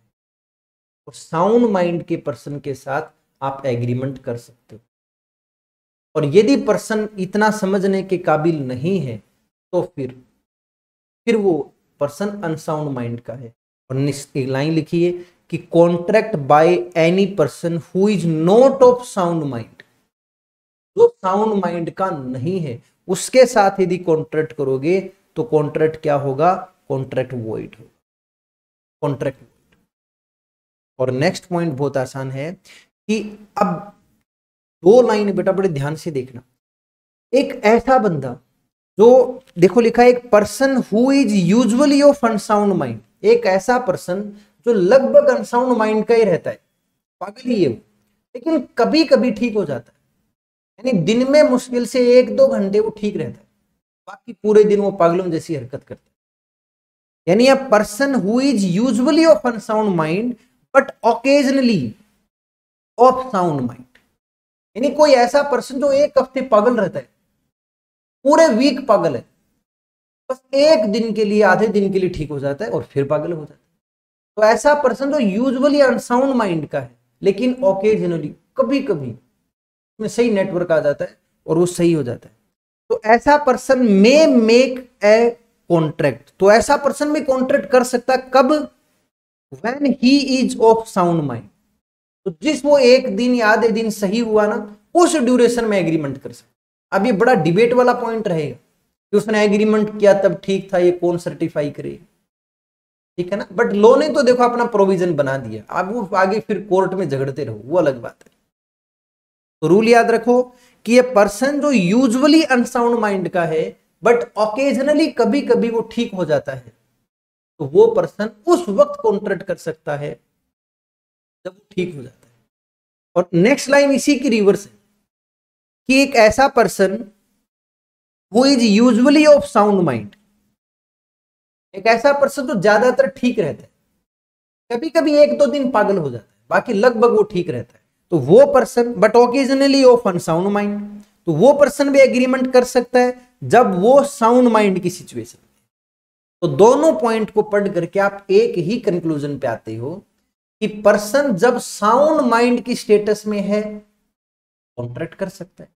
[SPEAKER 1] और साउंड माइंड के पर्सन के साथ आप एग्रीमेंट कर सकते हो। और यदि पर्सन इतना समझने के काबिल नहीं है तो फिर फिर वो पर्सन अनसाउंड माइंड का है। और लाइन लिखिए कि contract by any person who is not of sound mind जो साउंड माइंड का नहीं है, उसके साथ यदि कॉन्ट्रैक्ट करोगे तो कॉन्ट्रैक्ट क्या होगा? कॉन्ट्रैक्ट वॉइड होगा। कॉन्ट्रैक्ट और नेक्स्ट पॉइंट बहुत आसान है कि अब दो लाइन बेटा, बड़े ध्यान से देखना। एक ऐसा बंदा जो, देखो लिखा है, एक person who is usually of unsound mind एक ऐसा पर्सन जो लगभग अनसाउंड माइंड का ही रहता है। पागल ही है लेकिन कभी कभी ठीक हो जाता है। यानी दिन में मुश्किल से एक दो घंटे वो ठीक रहता है। बाकी पूरे दिन वो पागलों जैसी हरकत करता है। यानी a person who is usually of unsound mind but occasionally of sound mind यानी कोई ऐसा पर्सन जो एक हफ़्ते पागल रहता है, पूरे वीक पागल है, बस एक दिन के लिए, आधे दिन के लिए ठीक हो जाता है और फिर पागल हो जाता है। तो ऐसा पर्सन जो यूजुअली अनसाउंड माइंड का है, लेकिन ओकेजनली कभी कभी उसमें सही नेटवर्क आ जाता है और वो सही हो जाता है। तो ऐसा person may make a contract तो ऐसा पर्सन भी कॉन्ट्रैक्ट कर सकता कब? When he is of sound mind तो जिस वो एक दिन या आधे दिन सही हुआ ना, उस ड्यूरेशन में एग्रीमेंट कर सकता अब ये बड़ा डिबेट वाला पॉइंट रहेगा कि उसने एग्रीमेंट किया, तब ठीक था, ये कौन सर्टिफाई करे? ठीक है ना? बट लो ने तो देखो अपना प्रोविज़न बना दिया। अब वो आगे फिर कोर्ट में झगड़ते रहो, वो अलग बात है। तो रूल याद रखो कि ये पर्सन जो यूजुअली अनसाउंड माइंड का है बट ओकेजनली कभी कभी वो ठीक हो जाता है। तो वो पर्सन उस वक्त कॉन्ट्रैक्ट कर सकता है जब वो ठीक हो जाता है। और नेक्स्ट लाइन इसी की रिवर्स है कि एक ऐसा person who is usually of sound mind एक ऐसा पर्सन जो ज़्यादातर ठीक रहता है। कभी कभी एक दो दिन पागल हो जाता है, बाकी लगभग वो ठीक रहता है। तो वो person but occasionally of unsound mind तो वो पर्सन भी एग्रीमेंट कर सकता है जब वो साउंड माइंड की सिचुएशन तो दोनों पॉइंट को पढ़ करके आप एक ही कंक्लूजन पे आते हो कि पर्सन जब साउंड माइंड की स्टेटस में है कॉन्ट्रैक्ट कर सकता है।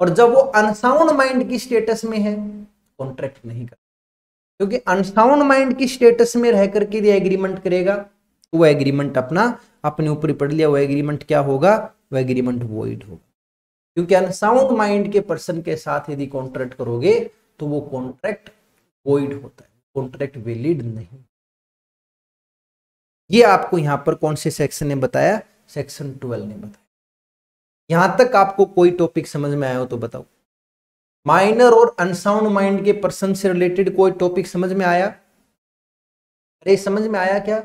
[SPEAKER 1] और जब वो अनसाउंड माइंड की स्टेटस में है कॉन्ट्रैक्ट नहीं कर क्योंकि अनसाउंड माइंड की स्टेटस में रह करके यदि एग्रीमेंट करेगा तो वो एग्रीमेंट अपना, अपने ऊपर पढ़ लिया, वो एग्रीमेंट क्या होगा? वो एग्रीमेंट वॉइड होगा। क्योंकि अनसाउंड माइंड के पर्सन के साथ यदि कॉन्ट्रैक्ट करोगे तो वो कॉन्ट्रैक्ट वॉइड होता है कॉन्ट्रैक्ट वैलिड नहीं। ये आपको यहाँ पर कौन से सेक्शन ने बताया? सेक्शन ट्वेल्व ने बताया। यहाँ तक आपको कोई टॉपिक समझ में आया हो तो बताओ। माइनर और अनसाउंड माइंड के पर्सन से रिलेटेड कोई टॉपिक समझ में आया? अरे, समझ में आया क्या?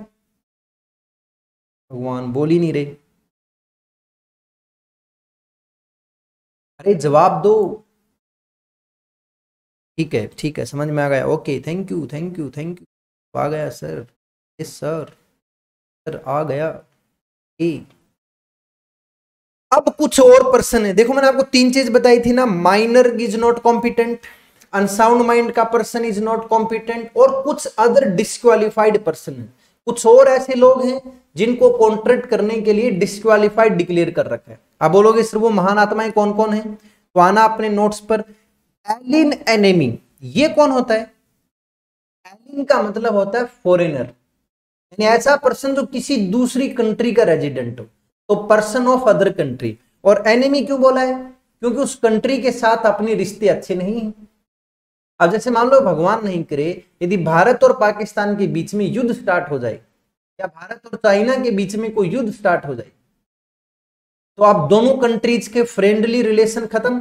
[SPEAKER 1] भगवान बोल ही नहीं रहे। अरे, जवाब दो। ठीक है ठीक है, समझ में आ गया। Okay thank you thank you thank you आ गया सर यस सर सर आ गया ए अब कुछ और पर्सन है। देखो, मैंने आपको तीन चीज़ बताई थी ना minor is not competent unsound mind का पर्सन इज़ नॉट कॉम्पिटेंट और कुछ अदर डिस्क्वालिफाइड पर्सन है। कुछ और ऐसे लोग हैं जिनको कॉन्ट्रैक्ट करने के लिए डिस्क्वालिफाइड डिक्लेयर कर रखा है। आप बोलोगे, सर, वो महान आत्माएँ कौन कौन है? तो आना अपने नोट्स पर। एलिन एनेमी ये कौन होता है? एलिन का मतलब होता है फॉरेनर यानी ऐसा पर्सन जो किसी दूसरी कंट्री का रेजिडेंट हो। तो पर्सन ऑफ़ अदर कंट्री और एनिमी क्यों बोला है? क्योंकि उस कंट्री के साथ अपने रिश्ते अच्छे नहीं है। अब जैसे मान लो भगवान नहीं करे, यदि भारत और पाकिस्तान के बीच में युद्ध स्टार्ट हो जाए, या भारत और चाइना के बीच में कोई युद्ध स्टार्ट हो जाए तो आप दोनों कंट्रीज़ के फ्रेंडली रिलेशन खत्म।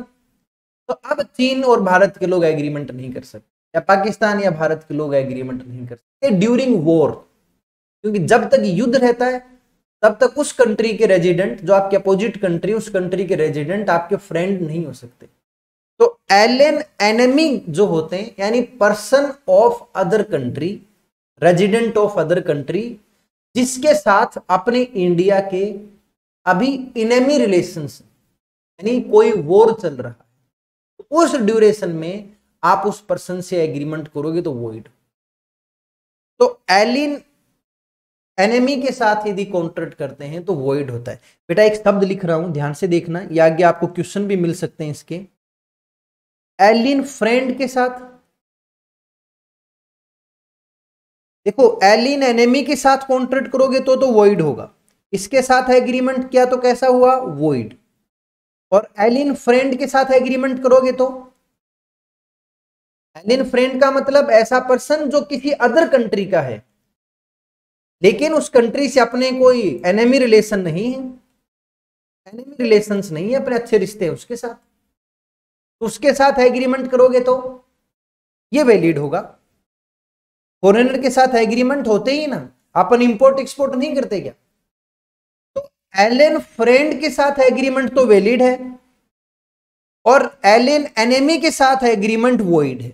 [SPEAKER 1] तो अब चीन और भारत के लोग एग्रीमेंट नहीं कर सकते, या पाकिस्तान या भारत के लोग एग्रीमेंट नहीं कर सकते। ड्यूरिंग वॉर क्योंकि जब तक युद्ध रहता है, तब तक उस कंट्री के रेजिडेंट जो आपके अपोजिट कंट्री उस कंट्री के रेजिडेंट आपके फ्रेंड नहीं हो सकते। तो एलियन एनिमी जो होते हैं, यानी person of other country resident of other country जिसके साथ अपने इंडिया के अभी इनेमी रिलेशन यानी कोई वॉर चल रहा है तो उस ड्यूरेशन में आप उस पर्सन से एग्रीमेंट करोगे तो वोइड तो एलिन एनिमी के साथ यदि कॉन्ट्रैक्ट करते हैं तो वॉइड होता है। बेटा, एक शब्द लिख रहा हूँ, ध्यान से देखना। या आगे आपको क्वेश्चन भी मिल सकते हैं इसके। एलिन फ्रेंड के साथ। देखो एलिन एनिमी के साथ कॉन्ट्रैक्ट करोगे तो तो वॉइड होगा। इसके साथ एग्रीमेंट किया तो कैसा हुआ? वॉइड और एलिन फ्रेंड के साथ एग्रीमेंट करोगे तो? एलिन फ्रेंड का मतलब ऐसा पर्सन जो किसी अदर कंट्री का है। लेकिन उस कंट्री से अपने कोई एनिमी रिलेशन नहीं है। एनिमी रिलेशन नहीं है अपने अच्छे रिश्ते हैं उसके साथ। उसके साथ एग्रीमेंट करोगे तो ये वैलिड होगा। फॉरेनर के साथ एग्रीमेंट होते ही ना, अपन इंपोर्ट एक्सपोर्ट नहीं करते क्या? तो एलेन फ्रेंड के साथ एग्रीमेंट तो वैलिड है और एलेन एनेमी के साथ एग्रीमेंट वॉइड है।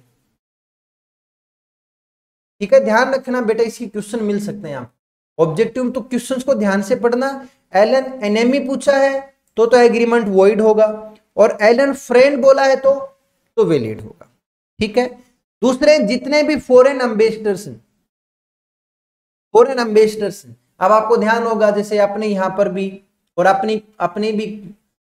[SPEAKER 1] ठीक है, ध्यान रखना बेटा, इसकी क्वेश्चन मिल सकते हैं आप ऑब्जेक्टिव तो क्वेश्चंस को ध्यान से पढ़ना। एलन एनेमी पूछा है तो तो एग्रीमेंट वॉइड होगा। और एलन फ्रेंड बोला है तो तो वैलिड होगा। ठीक है? दूसरे, जितने भी फॉरेन अम्बेसडर्स हैं फॉरेन अम्बेसडर्स हैं, अब आपको ध्यान होगा, जैसे अपने यहाँ पर भी और अपनी, अपने भी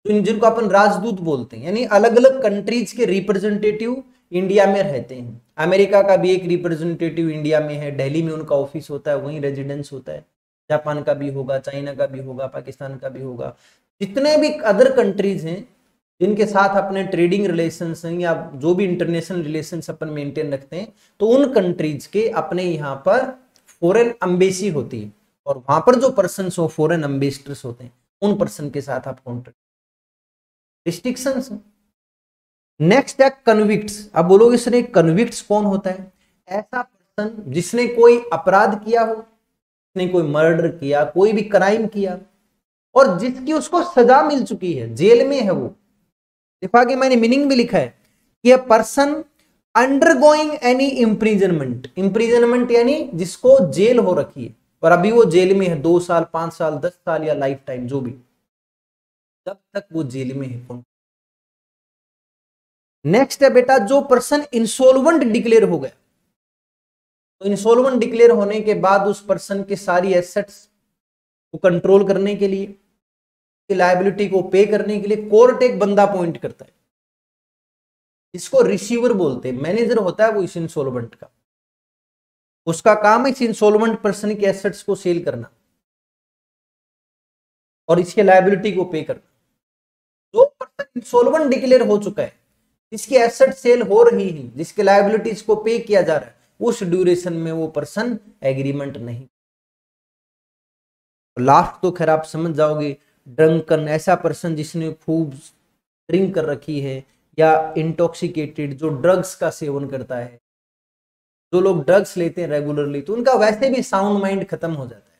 [SPEAKER 1] जिनको अपन राजदूत बोलते हैं, यानी अलग अलग कंट्रीज़ के रिप्रेजेंटेटिव इंडिया में रहते हैं। अमेरिका का भी एक रिप्रेजेंटेटिव इंडिया में है, दिल्ली में उनका ऑफ़िस होता है, वहीं रेजिडेंस होता है। जापान का भी होगा, चाइना का भी होगा, पाकिस्तान का भी होगा। जितने भी अदर कंट्रीज़ हैं, जिनके साथ अपने ट्रेडिंग रिलेशन हैं या जो भी इंटरनेशनल रिलेशन अपन मेंटेन रखते हैं तो उन कंट्रीज़ के अपने यहाँ पर फॉरेन अम्बेसी होती है। और वहाँ पर जो पर्सन हो फॉरेन अम्बेसडर्स होते हैं, उन पर्सन के साथ आप कॉन्ट्रैक्ट रिस्ट्रिक्शन नेक्स्ट है कन्विक्ट्स अब बोलोगे सर कन्विक्ट्स कौन होता है? ऐसा पर्सन जिसने कोई अपराध किया हो, जिसने कोई मर्डर किया, कोई भी क्राइम किया, और जिसकी उसको सजा मिल चुकी है, जेल में है वो। देखो आगे मैंने मीनिंग भी लिखा है कि a person undergoing any imprisonment imprisonment यानी जिसको जेल हो रखी है, और अभी वो जेल में है, दो साल, पाँच साल, दस साल या लाइफ टाइम जो भी। तब तक वो जेल में है नेक्स्ट है बेटा, जो पर्सन इंसोल्वेंट डिक्लेयर हो गया। तो इंसोल्वेंट डिक्लेयर होने के बाद उस पर्सन के सारी एसेट्स को कंट्रोल करने के लिए लाइबिलिटी को पे करने के लिए कोर्ट एक बंदा अपॉइंट करता है। इसको रिसीवर बोलते हैं मैनेजर होता है वो इस इंसोल्वेंट का। उसका काम है इस इंसोल्वेंट पर्सन के एसेट्स को सेल करना और इसके लाइबिलिटी को पे करना। जो पर्सन इंसोल्वेंट डिक्लेयर हो चुका है जिसकी एसेट सेल हो रही है जिसके लाइबिलिटीज को पे किया जा रहा है, उस ड्यूरेशन में वो पर्सन एग्रीमेंट नहीं। लास्ट तो खैर आप समझ जाओगे ड्रंकन ऐसा पर्सन जिसने खूब ड्रिंक कर रखी है, या इंटॉक्सिकेटेड जो ड्रग्स का सेवन करता है, जो लोग ड्रग्स लेते हैं रेगुलरली तो उनका वैसे भी साउंड माइंड खत्म हो जाता है।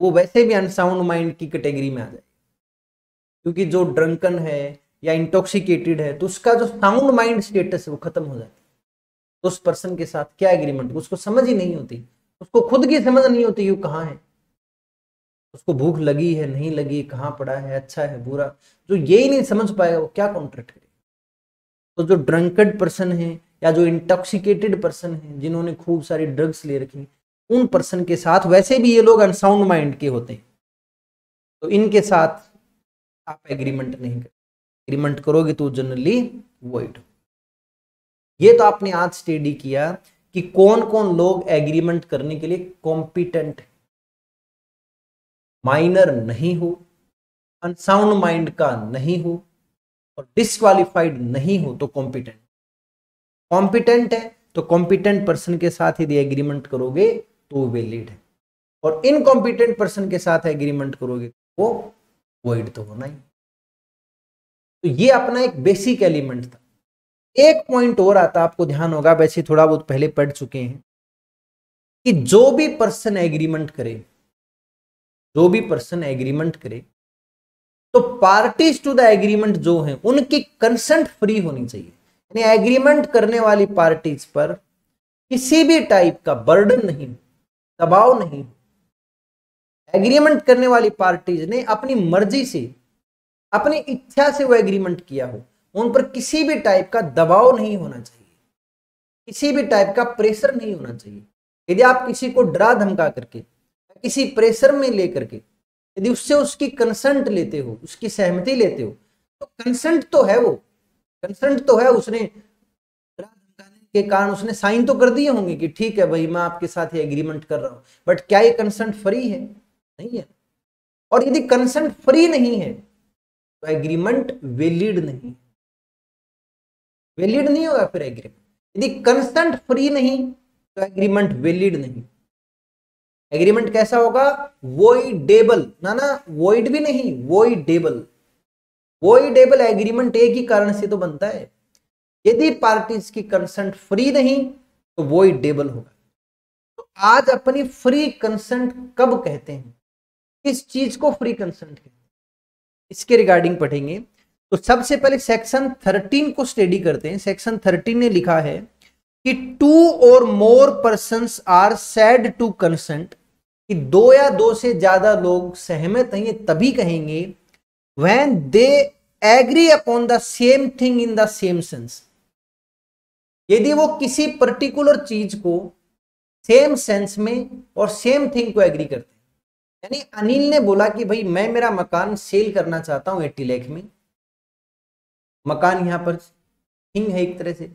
[SPEAKER 1] वो वैसे भी अनसाउंड माइंड की कैटेगरी में आ जाए। क्योंकि जो ड्रंकन है या इंटॉक्सिकेटेड है तो उसका जो साउंड माइंड स्टेटस है, वो खत्म हो जाता है। तो उस पर्सन के साथ क्या एग्रीमेंट उसको समझ ही नहीं होती। उसको खुद की समझ नहीं होती वो कहाँ है। उसको भूख लगी है, नहीं लगी, कहाँ पड़ा है अच्छा है, बुरा। जो यही नहीं समझ पाएगा, वो क्या कॉन्ट्रैक्ट करे तो जो ड्रंकड पर्सन है, या जो इंटॉक्सिकेटेड पर्सन है, जिन्होंने खूब सारी ड्रग्स ले रखी, उन पर्सन के साथ वैसे भी ये लोग अनसाउंड माइंड के होते हैं। तो इनके साथ आप एग्रीमेंट नहीं कर एग्रीमेंट करोगे तो जनरली वॉइड ये तो आपने आज स्टडी किया कि कौन कौन लोग एग्रीमेंट करने के लिए कॉम्पिटेंट माइनर नहीं हो अनसाउंड माइंड का नहीं हो और डिस्क्वालिफाइड नहीं हो तो कॉम्पिटेंट कॉम्पिटेंट है तो कॉम्पिटेंट पर्सन के साथ यदि एग्रीमेंट करोगे तो वैलिड है। और इनकॉम्पिटेंट पर्सन के साथ एग्रीमेंट करोगे वो वॉइड तो होना ही। तो ये अपना एक बेसिक एलिमेंट था। एक पॉइंट और आता, आपको ध्यान होगा वैसे थोड़ा बहुत पहले पढ़ चुके हैं कि जो भी पर्सन एग्रीमेंट करे, जो भी पर्सन एग्रीमेंट करे तो पार्टीज़ टू द एग्रीमेंट जो है, उनकी कंसेंट फ्री होनी चाहिए। यानी एग्रीमेंट करने वाली पार्टीज़ पर किसी भी टाइप का बर्डन नहीं, दबाव नहीं। एग्रीमेंट करने वाली पार्टीज़ ने अपनी मर्ज़ी से अपनी इच्छा से वो एग्रीमेंट किया हो, उन पर किसी भी टाइप का दबाव नहीं होना चाहिए। किसी भी टाइप का प्रेशर नहीं होना चाहिए। यदि आप किसी को डरा धमका करके, किसी प्रेशर में लेकर के, यदि उससे उसकी कंसेंट लेते हो, उसकी सहमति लेते हो तो कंसेंट तो है वो। कंसेंट तो है, उसने के कारण उसने साइन तो कर दिए होंगे कि ठीक है भाई, मैं आपके साथ ही एग्रीमेंट कर रहा हूँ। बट क्या ये कंसेंट फ्री है? नहीं है। और यदि कंसेंट फ्री नहीं है तो एग्रीमेंट वैलिड नहीं वैलिड नहीं होगा फिर एग्रीमेंट यदि कंसेंट फ्री नहीं तो एग्रीमेंट वैलिड नहीं। एग्रीमेंट कैसा होगा? वोइडेबल ना ना वोइड भी नहीं वोइडेबल वोइडेबल एग्रीमेंट एक ही कारण से तो बनता है। यदि पार्टीज़ की कंसेंट फ्री नहीं तो वोइडेबल होगा। तो आज अपनी फ्री कंसेंट कब कहते हैं? किस चीज़ को फ्री कंसेंट कहते हैं? इसके रिगार्डिंग पढ़ेंगे। तो सबसे पहले सेक्शन 13 को स्टडी करते हैं। सेक्शन 13 ने लिखा है कि two or more person are said to consent कि दो या दो से ज़्यादा लोग सहमत हैं, ये तभी कहेंगे when they agree upon the same thing in the same sense यदि वो किसी पर्टिकुलर चीज़ को सेम सेंस में और सेम थिंग को एग्री करते यानी अनिल ने बोला कि भाई मैं मेरा मकान सेल करना चाहता हूँ एट्टी लैख में। मकान यहाँ पर थिंग है एक तरह से।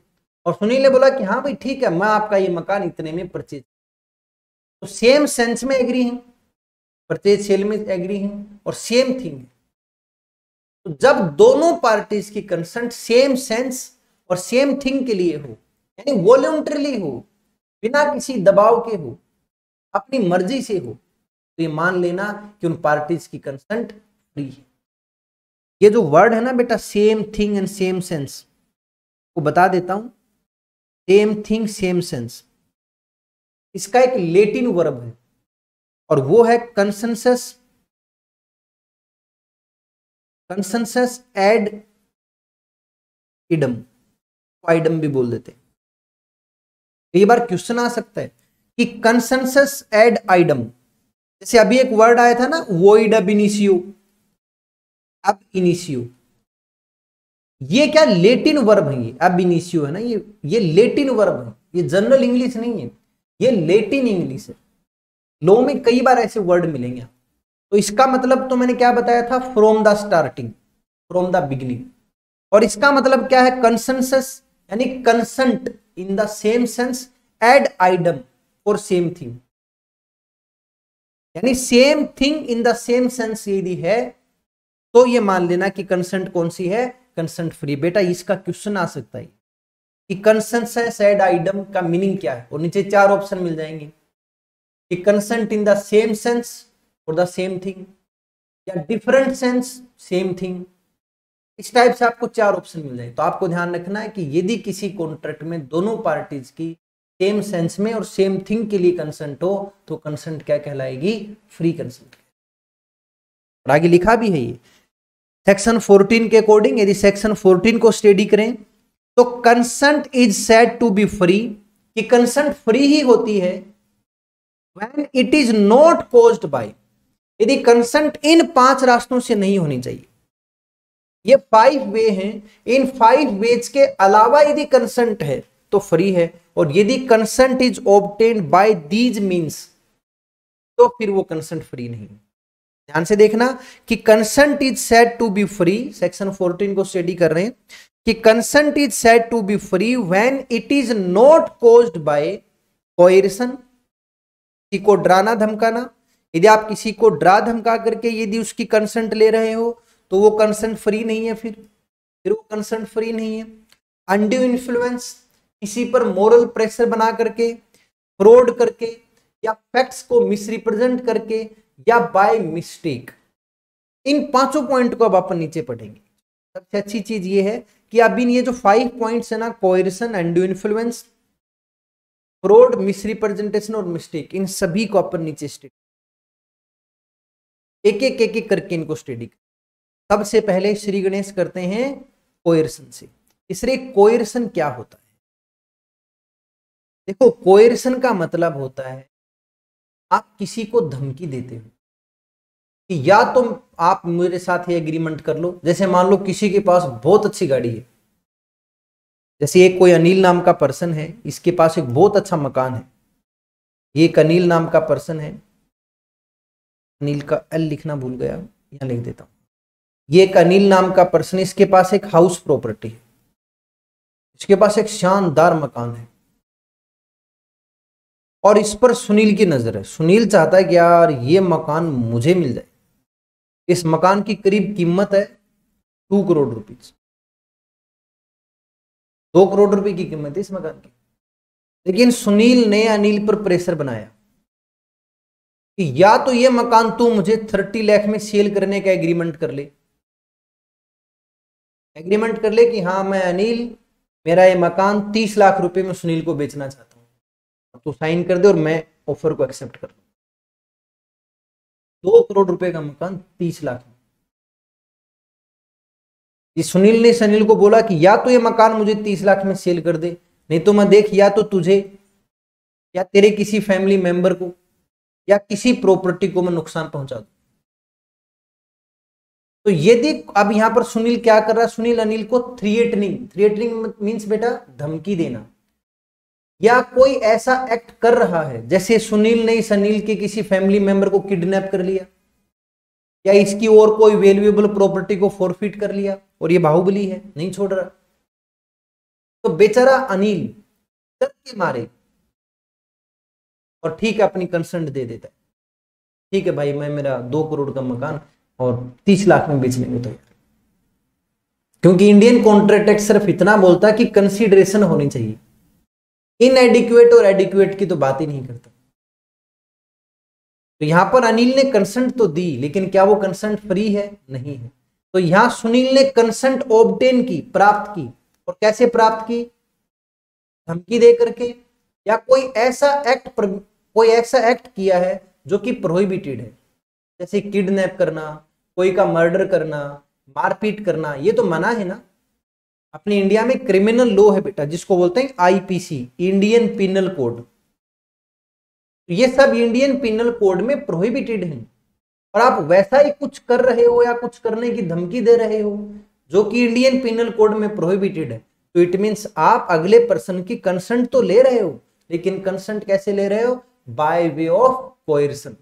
[SPEAKER 1] और सुनील ने बोला कि हाँ भाई ठीक है, मैं आपका ये मकान इतने में परचेज तो सेम सेंस में एग्री हैं। परचेज सेल में एग्री हैं और सेम थिंग तो जब दोनों पार्टीज़ की कंसेंट सेम सेंस और सेम थिंग के लिए हो, यानी वॉल्यूंटरली हो, बिना किसी दबाव के हो, अपनी मर्ज़ी से हो तो ये मान लेना कि उन पार्टीज़ की कंसेंट फ्री है। ये जो वर्ड है ना बेटा same thing and same sense को बता देता हूँ। सेम थिंग सेम सेंस इसका एक लेटिन वर्ब है और वो है consensus consensus ad idem idem भी बोल देते कई बार क्वेश्चन आ सकता है कि कंसेंसस एड आइडम जैसे अभी एक वर्ड आया था ना वोइड अब इनिशियो अब इनिशियो ये क्या लेटिन वर्ब है ये? अब इनिशियो है ना ये? ये लेटिन वर्ब है। ये जनरल इंग्लिश नहीं है। ये लेटिन इंग्लिश है। लो में कई बार ऐसे वर्ड मिलेंगे। तो इसका मतलब तो मैंने क्या बताया था? From the starting from the beginning और इसका मतलब क्या है? कंसेंसस यानी consent in the same sense ad idem for same thing यानी same thing in the same sense यदि है तो ये मान लेना कि कंसेंट कौन सी है? कंसेंट फ्री बेटा, इसका क्वेश्चन आ सकता है कि कंसेंट एड आइटम का मीनिंग क्या है? और नीचे चार ऑप्शन मिल जाएँगे। कि consent in the same sense और द सेम थिंग या डिफरेंट सेंस सेम थिंग इस टाइप से आपको चार ऑप्शन मिल जाए तो आपको ध्यान रखना है कि यदि किसी कॉन्ट्रैक्ट में दोनों पार्टीज़ की सेम सेंस में और सेम थिंग के लिए कंसेंट हो तो कंसेंट क्या कहलाएगी? फ्री कंसेंट और आगे लिखा भी है ये। सेक्शन 14 के अकॉर्डिंग यदि सेक्शन 14 को स्टडी करें तो consent is said to be free कि कंसेंट फ्री ही होती है when it is not caused by यदि कंसेंट इन पाँच रास्तों से नहीं होनी चाहिए। ये फाइव वे हैं। इन फाइव वेज के अलावा यदि कंसेंट है तो फ्री है। और यदि consent is obtained by these means तो फिर वो कंसेंट फ्री नहीं ध्यान से देखना कि consent is said to be free section 14 को स्टडी कर रहे हैं, कि consent is said to be free when it is not caused by coercion किसी को डराना, धमकाना। यदि आप किसी को डरा, धमका करके यदि उसकी कंसेंट ले रहे हो तो वो कंसेंट फ्री नहीं है फिर। फिर वो कंसेंट फ्री नहीं है। अनड्यू इन्फ्लुएंस किसी पर मोरल प्रेशर बना करके फ्रॉड करके, या फैक्ट्स को मिसरिप्रेजेंट करके, या बाय मिस्टेक इन पाँचों पॉइंट को अब अपन नीचे पढ़ेंगे। सबसे अच्छी चीज़ ये है कि इन ये जो फाइव पॉइंट्स है ना coercion and influence fraud misrepresentation और मिस्टेक इन सभी को अपन नीचे स्टडी एक एक एक एक करके इनको स्टडी सबसे पहले श्री गणेश करते हैं कोयरसन से। इसलिए कोयरसन क्या होता है? देखो कोयरसन का मतलब होता है, आप किसी को धमकी देते हो, कि या तो आप मेरे साथ ये एग्रीमेंट कर लो। जैसे मान लो किसी के पास बहुत अच्छी गाड़ी है, जैसे एक कोई अनिल नाम का पर्सन है, इसके पास एक बहुत अच्छा मकान है ये एक अनिल नाम का पर्सन है, अनिल का एल लिखना भूल गया, यहाँ लिख देता हूँ। ये एक अनिल नाम का पर्सन इसके पास एक हाउस प्रॉपर्टी है, इसके पास एक शानदार मकान है। और इस पर सुनील की नज़र है। सुनील चाहता है कि यार ये मकान मुझे मिल जाए। इस मकान की करीब कीमत है टू करोड़ रुपीज़ दो करोड़ रुपए की कीमत है इस मकान की। लेकिन सुनील ने अनिल पर प्रेशर बनाया कि या तो ये मकान तू मुझे थर्टी लाख में सेल करने का एग्रीमेंट कर ले। एग्रीमेंट कर ले कि हाँ मैं अनिल, मेरा ये मकान तीस लाख रुपए में सुनील को बेचना चाहता तो साइन कर दे और मैं ऑफ़र को एक्सेप्ट कर दो। करोड़ रुपए का मकान तीस लाख में। ये सुनील ने सनील को बोला कि या तो ये मकान मुझे तीस लाख में सेल कर दे, नहीं तो मैं देख, या तो तुझे, या तेरे किसी फैमिली मेंबर को, या किसी प्रॉपर्टी को मैं नुकसान पहुँचा दू। तो यदि अब यहाँ पर सुनील क्या कर रहा है? सुनील, अनिल को थ्रिएटनिंग थ्रिएटनिंग मीन्स बेटा धमकी देना। या कोई ऐसा एक्ट कर रहा है जैसे सुनील ने इस अनिल के किसी फैमिली मेंबर को किडनैप कर लिया? या इसकी और कोई वैल्यूएबल प्रॉपर्टी को फोरफिट कर लिया? और ये बाहुबली है, नहीं छोड़ रहा। तो बेचारा अनिल डर के मारे और ठीक है, अपनी कंसेंट दे देता है। ठीक है भाई, मैं मेरा दो करोड़ का मकान और तीस लाख में बेचने को तैयार क्योंकि इंडियन कॉन्ट्रैक्ट सिर्फ़ इतना बोलता है कि कंसिडरेशन होनी चाहिए। इनएडिक्वेट और एडिक्वेट की तो बात ही नहीं करता। तो यहाँ पर अनिल ने कंसेंट तो दी, लेकिन क्या वो कंसेंट फ्री है? नहीं है। तो यहाँ सुनील ने कंसेंट ऑबटेन की, प्राप्त की। और कैसे प्राप्त की? धमकी दे करके। या कोई ऐसा एक्ट कोई ऐसा एक्ट किया है जो कि प्रोहिबिटेड है? जैसे किडनैप करना, कोई का मर्डर करना, मारपीट करना, ये तो मना है ना? अपने इंडिया में क्रिमिनल लॉ है बेटा, जिसको बोलते हैं आईपीसी इंडियन पिनल कोड ये सब इंडियन पिनल कोड में प्रोहिबिटेड है। और आप वैसा ही कुछ कर रहे हो या कुछ करने की धमकी दे रहे हो, जो कि इंडियन पिनल कोड में प्रोहिबिटेड है। तो इट मीन्स आप अगले पर्सन की कंसेंट तो ले रहे हो, लेकिन कंसेंट कैसे ले रहे हो? बाय वे ऑफ़ कोयर्सन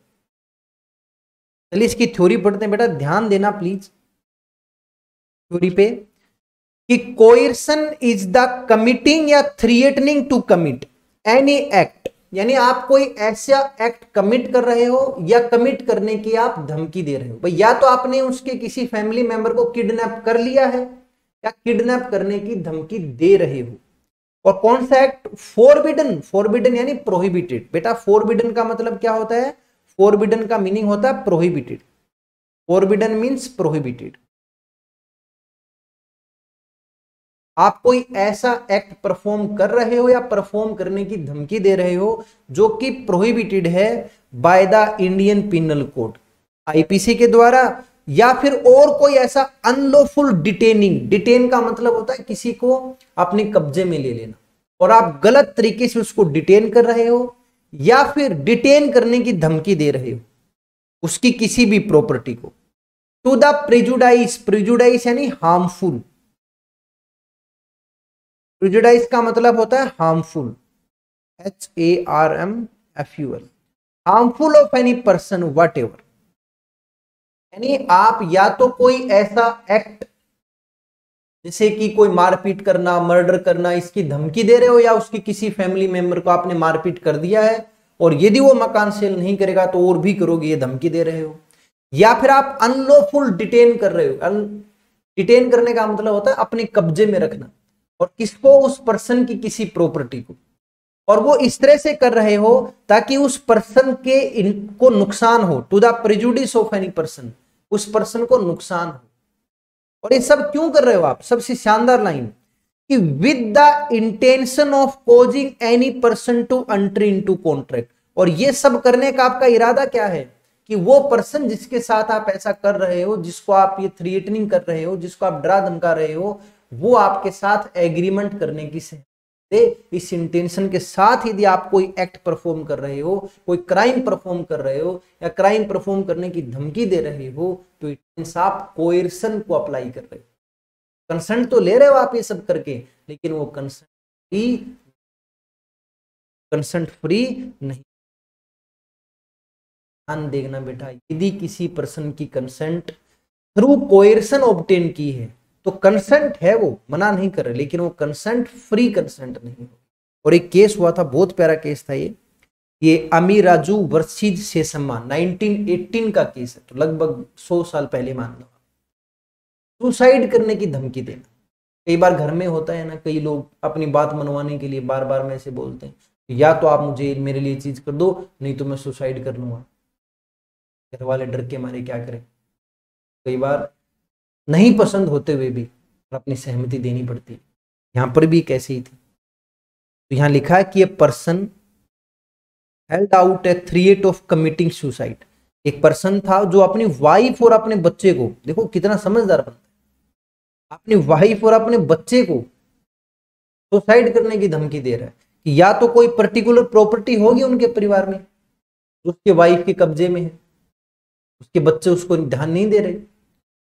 [SPEAKER 1] चलिए इसकी थ्योरी पढ़ते हैं बेटा, ध्यान देना प्लीज़ थ्योरी पे। कि कोयर्सन इज़ द कमिटिंग या threatening to commit, any act. यानी आप कोई ऐसा एक्ट कमिट कर रहे हो या कमिट करने की आप धमकी दे रहे हो। भाई, या तो आपने उसके किसी फैमिली मेंबर को किडनैप कर लिया है या किडनैप करने की धमकी दे रहे हो। और कौन सा एक्ट? फोरबिडन। फोरबिडन यानी प्रोहिबिटेड। बेटा, फोरबिडन का मतलब क्या होता है? फोरबिडन का मीनिंग होता है प्रोहिबिटेड। Forbidden means prohibited. आप कोई ऐसा एक्ट परफॉर्म कर रहे हो या परफॉर्म करने की धमकी दे रहे हो जो कि प्रोहिबिटेड है by the Indian penal code IPC के द्वारा, या फिर और कोई ऐसा अनलॉफुल डिटेनिंग डिटेन का मतलब होता है किसी को अपने कब्जे में ले लेना, और आप गलत तरीके से उसको डिटेन कर रहे हो, या फिर डिटेन करने की धमकी दे रहे हो, उसकी किसी भी प्रॉपर्टी को टू द प्रिजुडाइस प्रिजुडाइस यानी हार्मफुल प्रिजुडाइस का मतलब होता है harmful H A R M F U L harmful of any person whatever यानी आप या तो कोई ऐसा एक्ट जैसे कि कोई मारपीट करना मर्डर करना, इसकी धमकी दे रहे हो या उसकी किसी फैमिली मेंबर को आपने मारपीट कर दिया है और यदि वो मकान सेल नहीं करेगा तो और भी करोगे, ये धमकी दे रहे हो। या फिर आप अनलॉफुल डिटेन कर रहे हो। डिटेन करने का मतलब होता है अपने कब्जे में रखना। और किसको उस पर्सन की किसी प्रॉपर्टी को? और वो इस तरह से कर रहे हो ताकि उस पर्सन के इनको नुकसान हो to the prejudice of any person उस पर्सन को नुकसान हो। और ये सब क्यों कर रहे हो आप? सबसे शानदार लाइन कि with the intention of causing any person to entry into contract और ये सब करने का आपका इरादा क्या है? कि वो पर्सन जिसके साथ आप ऐसा कर रहे हो, जिसको आप ये थ्रिएटनिंग कर रहे हो, जिसको आप डरा धमका रहे हो वो आपके साथ एग्रीमेंट करने की से इस इंटेंशन के साथ यदि आप कोई एक्ट परफॉर्म कर रहे हो, कोई क्राइम परफॉर्म कर रहे हो, या क्राइम परफॉर्म करने की धमकी दे रहे हो तो इट आप कोयर्सन को अप्लाई कर रहे हो। कंसेंट तो ले रहे हो आप ये सब करके, लेकिन वो कंसेंट फ्री कंसेंट फ्री नहीं। ध्यान देखना बेटा, यदि किसी पर्सन की कंसेंट थ्रू कोयर्सन ऑब्टेन की है तो कंसेंट है वो, मना नहीं कर रहे, लेकिन वो कंसेंट फ्री कंसेंट नहीं हो और एक केस हुआ था, बहुत प्यारा केस था ये ये अमीर राजू वर्षीज से सम्मान 1918 का केस है तो लगभग 100 साल पहले मान लो। सुसाइड करने की धमकी देना। कई बार घर में होता है ना, कई लोग अपनी बात मनवाने के लिए बार बार में ऐसे बोलते हैं, या तो आप मुझे, मेरे लिए चीज़ कर दो, नहीं तो मैं सुसाइड कर लूँगा। घर वाले डर के मारे, क्या करें? कई बार नहीं पसंद होते हुए भी अपनी सहमति देनी पड़ती है। यहाँ पर भी कैसे ही थी। तो यहाँ लिखा है कि a person held out a threat of committing suicide एक पर्सन था जो अपनी वाइफ और अपने बच्चे को, देखो कितना समझदार बनता है। अपनी वाइफ और अपने बच्चे को सुसाइड करने की धमकी दे रहा है कि या तो कोई पर्टिकुलर प्रॉपर्टी होगी उनके परिवार में उसके वाइफ के कब्जे में है। उसके बच्चे उसको ध्यान नहीं दे रहे।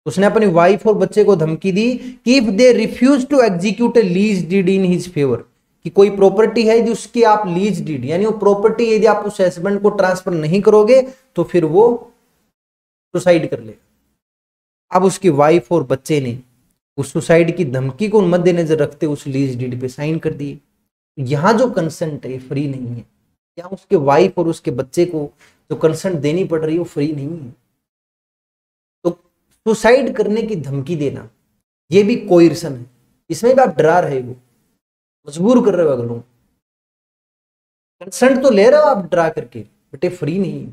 [SPEAKER 1] उसने अपनी वाइफ और बच्चे को धमकी दी कि if they refuse to execute a lease deed in his favour कि कोई प्रॉपर्टी है जिसकी आप लीज डीड यानी वो प्रॉपर्टी यदि आप उस हस्बैंड को ट्रांसफ़र नहीं करोगे तो फिर वो सुसाइड कर ले अब उसकी वाइफ और बच्चे ने उस सुसाइड की धमकी को मद्देनजर रखते उस लीज डीड पे साइन कर दिए। यहाँ जो कंसेंट है फ्री नहीं है। यहाँ उसके वाइफ और उसके बच्चे को जो कंसेंट देनी पड़ रही है, वो फ्री नहीं है। सुसाइड करने की धमकी देना, ये भी कोयर्सन है इसमें भी आप डरा रहे हो, मजबूर कर रहे हो अगलों कंसेंट तो ले रहे हो आप डरा करके बट फ्री नहीं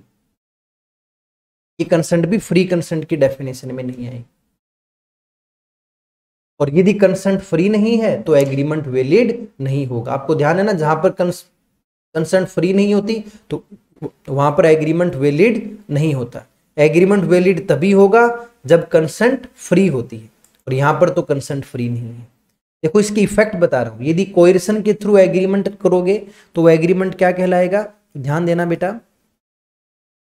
[SPEAKER 1] ये कंसेंट भी फ्री कंसेंट की डेफिनेशन में नहीं आएगी और यदि कंसेंट फ्री नहीं है तो एग्रीमेंट वैलिड नहीं होगा। आपको ध्यान है ना, जहाँ पर कंसेंट फ्री नहीं होती तो वहाँ पर एग्रीमेंट वैलिड नहीं होता। एग्रीमेंट वैलिड तभी होगा जब कंसेंट फ्री होती है, और यहाँ पर तो कंसेंट फ्री नहीं है। देखो, इसकी इफ़ेक्ट बता रहा हूँ। यदि कोयरसन के थ्रू एग्रीमेंट करोगे तो एग्रीमेंट क्या कहलाएगा? ध्यान देना बेटा,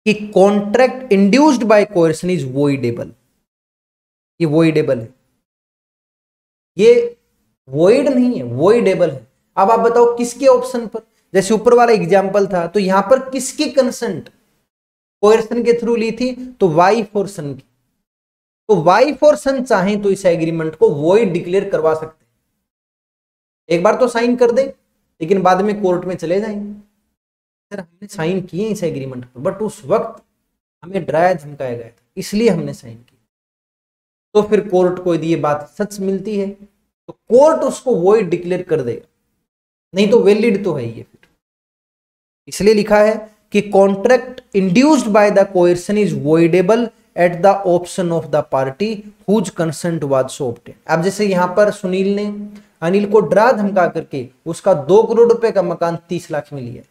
[SPEAKER 1] कि contract induced by coercion is voidable ये वोइडेबल है। ये वोइड नहीं है वोइडेबल है। अब आप बताओ, किसके ऑप्शन पर? जैसे ऊपर वाला एग्ज़ाम्पल था तो यहाँ पर किसकी कंसेंट कोयरसन के थ्रू ली थी तो वाइफ और सन की। तो वाइफ और सन चाहें तो इस एग्रीमेंट को वोइड डिक्लेयर करवा सकते हैं। एक बार तो साइन कर दे, लेकिन बाद में कोर्ट में चले जाएँगे। सर, हमने साइन किए इस एग्रीमेंट पर बट उस वक्त हमें डराया धमकाया गया था, इसलिए हमने साइन किया। तो फिर कोर्ट को यदि ये बात सच मिलती है तो कोर्ट उसको वोइड डिक्लेयर कर देगा। नहीं तो वैलिड तो है ये फिर। इसलिए लिखा है कि contract induced by the coercion is voidable at the option of the party whose consent was so अब जैसे यहाँ पर सुनील ने अनिल को डरा धमका करके उसका दो करोड़ रुपए का मकान तीस लाख में लिया।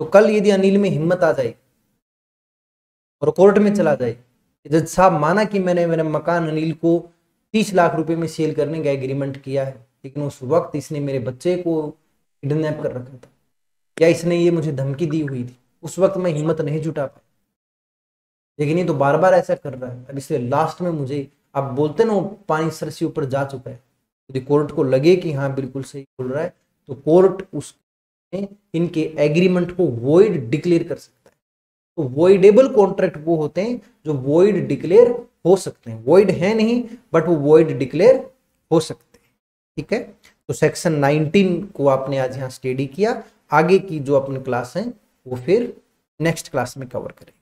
[SPEAKER 1] तो कल यदि अनिल में हिम्मत आ जाए और कोर्ट में चला जाए जज साहब माना कि मैंने मेरे मकान अनिल को तीस लाख रुपए में सेल करने का एग्रीमेंट किया है, लेकिन उस वक्त इसने मेरे बच्चे को किडनैप कर रखा था। या इसने ये मुझे धमकी दी हुई थी? उस वक्त मैं हिम्मत नहीं जुटा पाया। लेकिन ये तो बार बार ऐसा कर रहा है। अब इसलिए लास्ट में मुझे, आप बोलते ना पानी सर से ऊपर जा चुका है। यदि तो कोर्ट को लगे कि हाँ बिल्कुल सही बोल रहा है। तो कोर्ट उस इनके एग्रीमेंट को वॉइड डिक्लेयर कर सकता है। तो वॉइडेबल कॉन्ट्रैक्ट वो होते हैं जो वॉइड डिक्लेयर हो सकते हैं। वॉइड है नहीं बट वो वॉइड डिक्लेयर हो सकते हैं। ठीक है? तो सेक्शन 19 को आपने आज यहाँ स्टडी किया। आगे की जो अपनी क्लास है, वो फिर नेक्स्ट क्लास में कवर करें